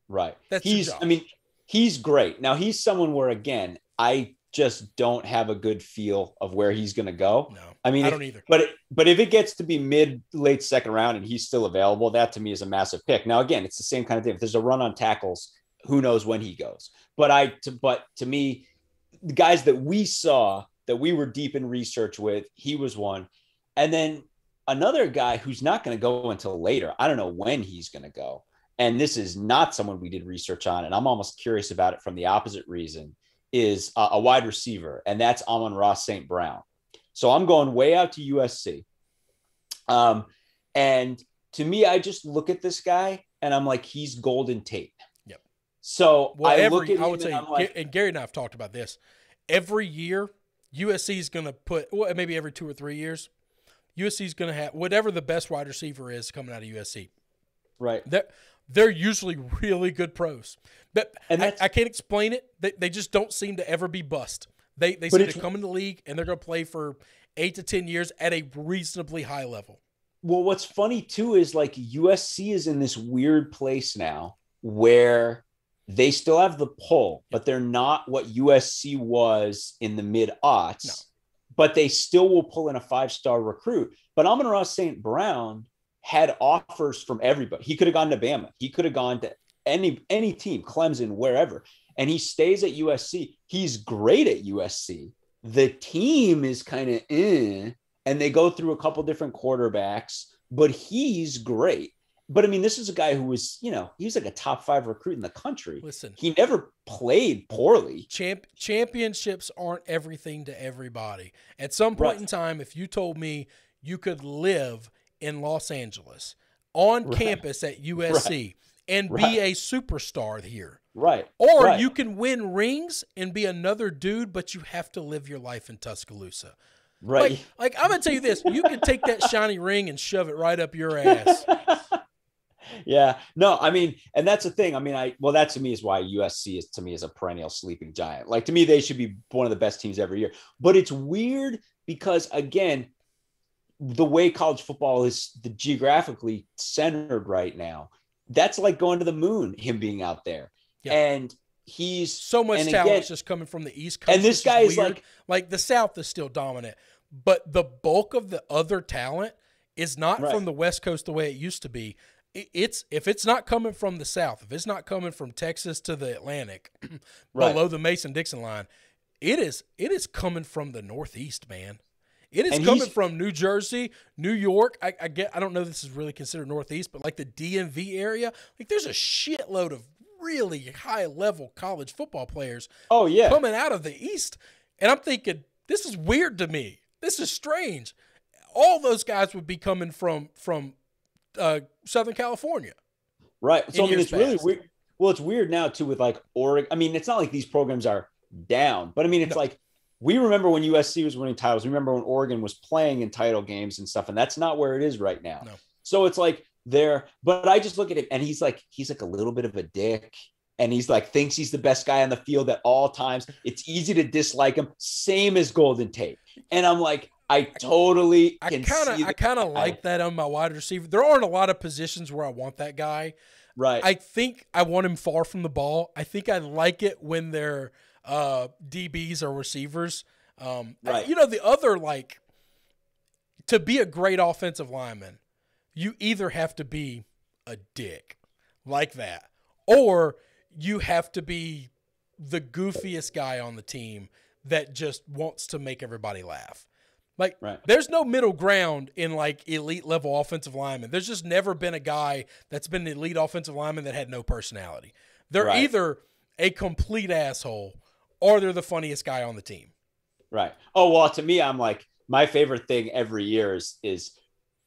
Right. That's he's. I mean, he's great. Now he's someone where again, I just don't have a good feel of where he's going to go. No, I mean, I don't either. But but if it gets to be mid late second round and he's still available, that to me is a massive pick. Now again, it's the same kind of thing. If there's a run on tackles, who knows when he goes? But I to, but to me, the guys that we saw that we were deep in research with, he was one, and then another guy who's not going to go until later. I don't know when he's going to go and this is not someone we did research on, and I'm almost curious about it from the opposite reason, is a, a wide receiver, and that's Amon-Ra St. Brown. So I'm going way out to USC. Um, and to me, I just look at this guy and I'm like, he's Golden Tate. Yep. So well, I every, look at I would say, and, like, and Gary and I have talked about this. Every year, USC is going to put, well, maybe every two or three years, USC is going to have whatever the best wide receiver is coming out of USC. Right. That they're usually really good pros. But and I, I, can't explain it. They, they just don't seem to ever be bust. They they seem to come in the league and they're going to play for eight to ten years at a reasonably high level. Well, what's funny too is like USC is in this weird place now where they still have the pull, but they're not what USC was in the mid aughts. No. but they still will pull in a five star recruit. But Amon-Ra St. Brown had offers from everybody. He could have gone to Bama. He could have gone to any any team, Clemson, wherever. And he stays at USC. He's great at USC. The team is kind of eh, in, and they go through a couple different quarterbacks, but he's great. But I mean, this is a guy who was, you know, he was like a top five recruit in the country. Listen, he never played poorly. Champ- championships aren't everything to everybody. At some point Right. in time, if you told me you could live in Los Angeles on Right. campus at [LAUGHS] USC and Right. be a superstar here, Right. or right. you can win rings and be another dude, but you have to live your life in Tuscaloosa. right. Like, like I'm gonna tell you this: you can take that shiny [LAUGHS] ring and shove it right up your ass. [LAUGHS] yeah. No, I mean, and that's the thing. I mean, I well, that to me is why USC is to me is a perennial sleeping giant. Like to me, they should be one of the best teams every year. But it's weird because again, the way college football is the geographically centered right now, that's like going to the moon, him being out there. Yeah. And he's So much talent again- just coming from the East Coast. and this guy is weird. like like the South is still dominant, but the bulk of the other talent is not Right. from the West Coast the way it used to be. It's if it's not coming from the South, if it's not coming from Texas to the Atlantic, [CLEARS THROAT] Right. below the Mason Dixon line, it is it is coming from the Northeast, man. It is And coming from New Jersey, New York. I, I get. I don't know. if This is really considered Northeast, but like the DMV area, like there's a shitload of really high level college football players oh yeah. coming out of the East. And I'm thinking, this is weird to me. This is strange. All those guys would be coming from from uh, Southern California. Right. So I mean, it's really weird. Well, it's weird now too with like Oregon. I mean, it's not like these programs are down, but I mean, it's No. like we remember when USC was winning titles. We remember when Oregon was playing in title games and stuff, and that's not where it is right now. No. So it's like there, but I just look at him and he's like he's like a little bit of a dick. And he's like thinks he's the best guy on the field at all times. It's easy to dislike him, same as Golden Tate. And I'm like, I totally I kind of I kind of like that on my wide receiver. There aren't a lot of positions where I want that guy. right. I think I want him far from the ball. I think I like it when they're uh, DBs or receivers. Um, Right. You know, the other like to be a great offensive lineman, you either have to be a dick like that, or you have to be the goofiest guy on the team that just wants to make everybody laugh. Like, Right. there's no middle ground in like elite level offensive linemen. There's just never been a guy that's been an elite offensive lineman that had no personality. They're Right. either a complete asshole or they're the funniest guy on the team. Right. Oh well, to me, I'm like my favorite thing every year is is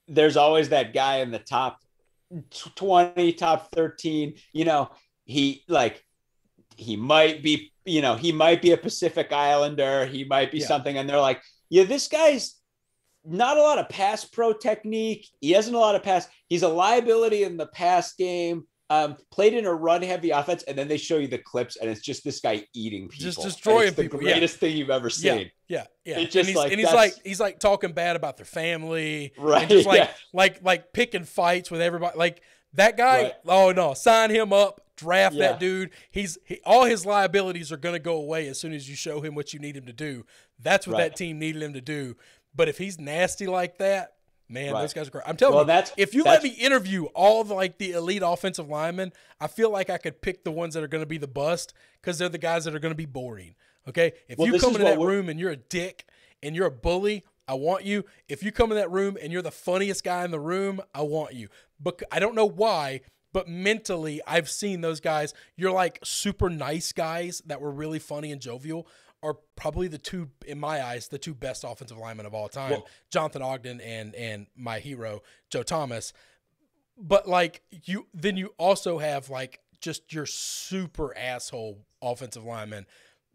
there's always that guy in the top 20, top 13. You know, he like he might be, you know, he might be a Pacific Islander, he might be Yeah. something, and they're like, yeah, this guy's not a lot of pass pro technique. He hasn't a lot of pass. He's a liability in the pass game. Um, played in a run heavy offense, and then they show you the clips, and it's just this guy eating people, Just destroying it's the people, yeah. Greatest thing you've ever seen. yeah, yeah. It's and just he's, like, and he's like he's like talking bad about their family, Right, And just like yeah. like like picking fights with everybody. Like that guy. Right. Oh no, sign him up, draft Yeah. that dude. He's he, all his liabilities are gonna go away as soon as you show him what you need him to do. That's what Right. that team needed him to do. But if he's nasty like that, man, Right. those guys are great. I'm telling Well, you, that's- if you let me interview all the like the elite offensive linemen, I feel like I could pick the ones that are going to be the bust because they're the guys that are going to be boring. Okay, if Well, you come into that room and you're a dick and you're a bully, I want you. If you come in that room and you're the funniest guy in the room, I want you. But I don't know why, but mentally, I've seen those guys. You're like super nice guys that were really funny and jovial. Are probably the two, in my eyes, the two best offensive linemen of all time, Well- Jonathan Ogden and and my hero Joe Thomas. But like you, then you also have like just your super asshole offensive linemen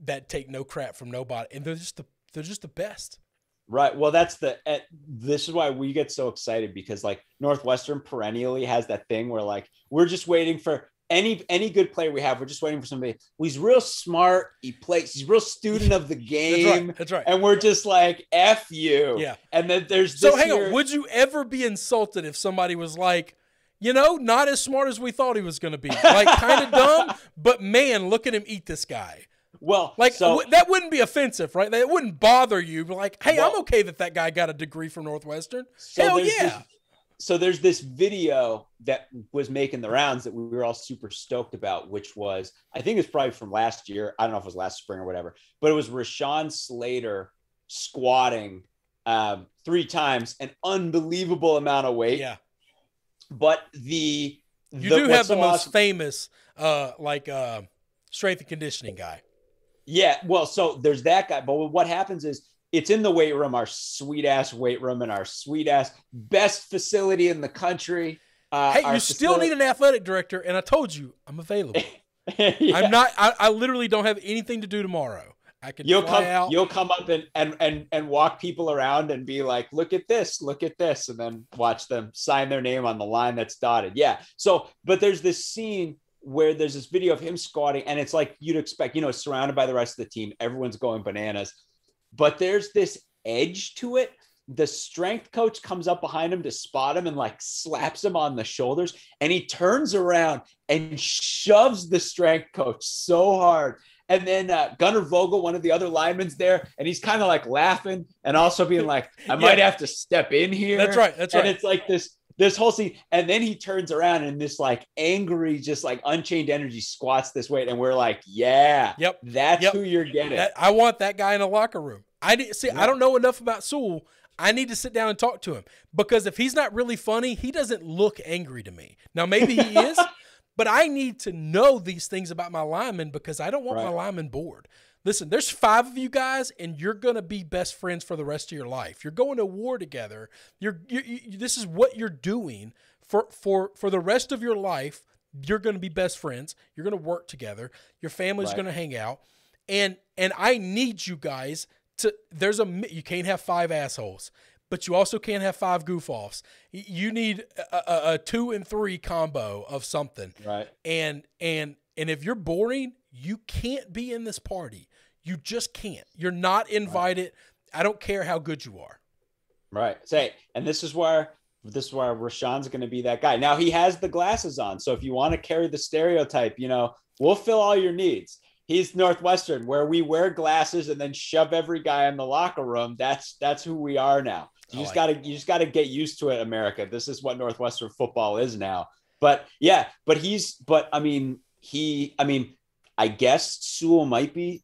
that take no crap from nobody, and they're just the they're just the best. Right. Well, that's the. eh, This is why we get so excited because like Northwestern perennially has that thing where like we're just waiting for any any good player we have. We're just waiting for somebody. Well, he's real smart. He plays. He's a real student of the [LAUGHS] That's game. right. That's right. And we're just like f you. Yeah. And then there's So hang year- on, would you ever be insulted if somebody was like, you know, not as smart as we thought he was going to be, like kind of [LAUGHS] dumb, but man, look at him eat this guy. Well, Like so w- that wouldn't be offensive, right? That wouldn't bother you. But like, hey, I'm okay that that guy got a degree from Northwestern. so Hell yeah. this- so there's this video that was making the rounds that we were all super stoked about, which was I think it's probably from last year. I don't know if it was last spring or whatever, but it was Rashawn Slater squatting um, three times, an unbelievable amount of weight. Yeah, But the you the- do have the so most awesome- famous, uh, like uh, strength and conditioning guy. Yeah, well, so there's that guy, but what happens is it's in the weight room, our sweet ass weight room, and our sweet ass best facility in the country. Uh, Hey, you still need an athletic director, and I told you I'm available. [LAUGHS] Yeah. I'm not. I, I literally don't have anything to do tomorrow. I can You'll come. out. You'll come up and, and and and walk people around and be like, "Look at this! Look at this!" and then watch them sign their name on the line that's dotted. Yeah. So, but there's this scene where there's this video of him squatting, and it's like you'd expect, you know, surrounded by the rest of the team, everyone's going bananas, but there's this edge to it. The strength coach comes up behind him to spot him and like slaps him on the shoulders, and he turns around and shoves the strength coach so hard. And then uh, Gunnar Vogel, one of the other linemen's there, and he's kind of like laughing and also being [LAUGHS] like, "I might have to step in here." That's right. That's and right. it's like this this whole scene, and then he turns around and this like angry, just like unchained energy squats this weight, and we're like, "Yeah, Yep. that's Yep. who you're getting." That, I want that guy in the locker room. I didn't see. I don't know enough about Sewell. I need to sit down and talk to him because if he's not really funny, he doesn't look angry to me. Now maybe he is, [LAUGHS] but I need to know these things about my linemen because I don't want my Right. linemen bored. Listen, there's five of you guys, and you're gonna be best friends for the rest of your life. You're going to war together. You're, you you this is what you're doing for for for the rest of your life. You're going to be best friends. You're going to work together. Your family's Right. going to hang out, and and I need you guys to. There's a you can't have five assholes, but you also can't have five goof offs. You need a, a, a two and three combo of something right. and and and if you're boring you can't be in this party you just can't you're not invited i don't care how good you are Right. Say, and this is where this is where Rashawn's going to be that guy. Now he has the glasses on, so if you want to carry the stereotype, you know, we'll fill all your needs. He's Northwestern, where we wear glasses and then shove every guy in the locker room. That's that's who we are now. You just like got to you just got to get used to it, America. This is what Northwestern football is now. But yeah, but he's but I mean he I mean I guess Sewell might be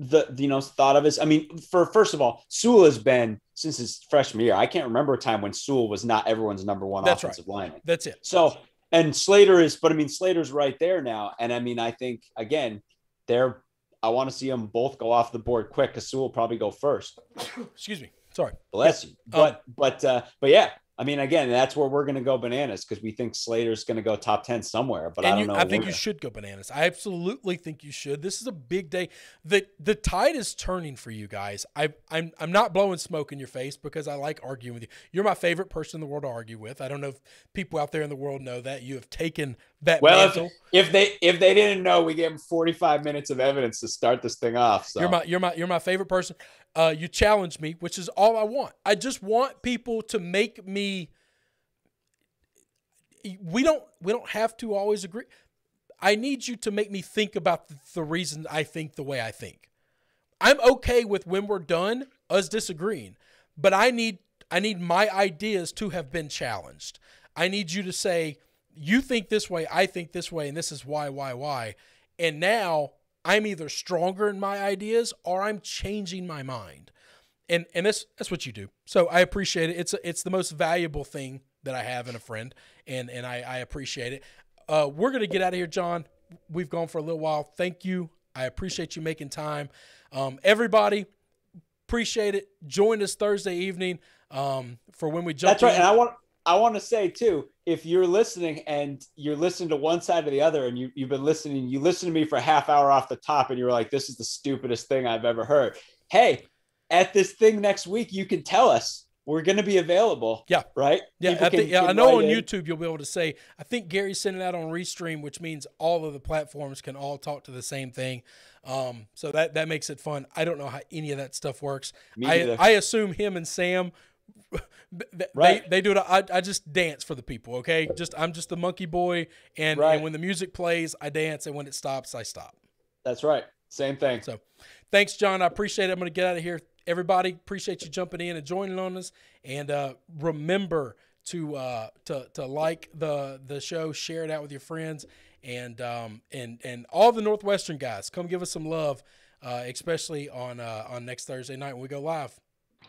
the you know thought of as I mean for first of all Sewell has been since his freshman year I can't remember a time when Sewell was not everyone's number one That's right. offensive lineman. That's it. So and Slater is but I mean Slater's right there now. And I mean I think again they're I want to see them both go off the board quick because Sewell will probably go first. Excuse me. Sorry. Bless you. Um, but but uh but yeah I mean again that's where we're gonna go bananas because we think Slater's gonna go top 10 somewhere but I don't you, know I think where. you should go bananas. I absolutely think you should. This is a big day. the The tide is turning for you guys. I, I'm I'm not blowing smoke in your face because I like arguing with you. You're my favorite person in the world to argue with. I don't know if people out there in the world know that you have taken that well mantle. if, if they if they didn't know we gave them 45 minutes of evidence to start this thing off so You're my you're my you're my favorite person. Uh, you challenge me, which is all I want. I just want people to make me. We don't we don't have to always agree. I need you to make me think about the, reason I think the way I think. I'm okay with when we're done us disagreeing, but I need I need my ideas to have been challenged. I need you to say you think this way, I think this way, and this is why, why, why. And now I'm either stronger in my ideas or I'm changing my mind. And and that's that's what you do. So I appreciate it. It's a, it's the most valuable thing that I have in a friend, and and I, I appreciate it. Uh, we're gonna get out of here, John. We've gone for a little while. Thank you. I appreciate you making time. Um, everybody, appreciate it. Join us Thursday evening um, for when we jump. That's right. in. And I want I want to say too, if you're listening and you're listening to one side or the other, and you, you've been listening, you listen to me for a half hour off the top, and you were like, "This is the stupidest thing I've ever heard." Hey, at this thing next week, you can tell us we're going to be available. Yeah. Right. Yeah, People I, think, can- yeah, can I know on in. YouTube you'll be able to say. I think Gary's sending out on Restream, which means all of the platforms can all talk to the same thing. Um, so that that makes it fun. I don't know how any of that stuff works. I. I assume him and Sam. They, Right. they do it. I, I just dance for the people. Okay, just I'm just the monkey boy, and, Right. and when the music plays, I dance, and when it stops, I stop. That's right. Same thing. So, thanks, John. I appreciate it. I'm going to get out of here. Everybody, appreciate you jumping in and joining on us. And uh, remember to uh, to to like the the show, share it out with your friends, and um, and and all the Northwestern guys. Come give us some love, uh, especially on uh, on next Thursday night when we go live.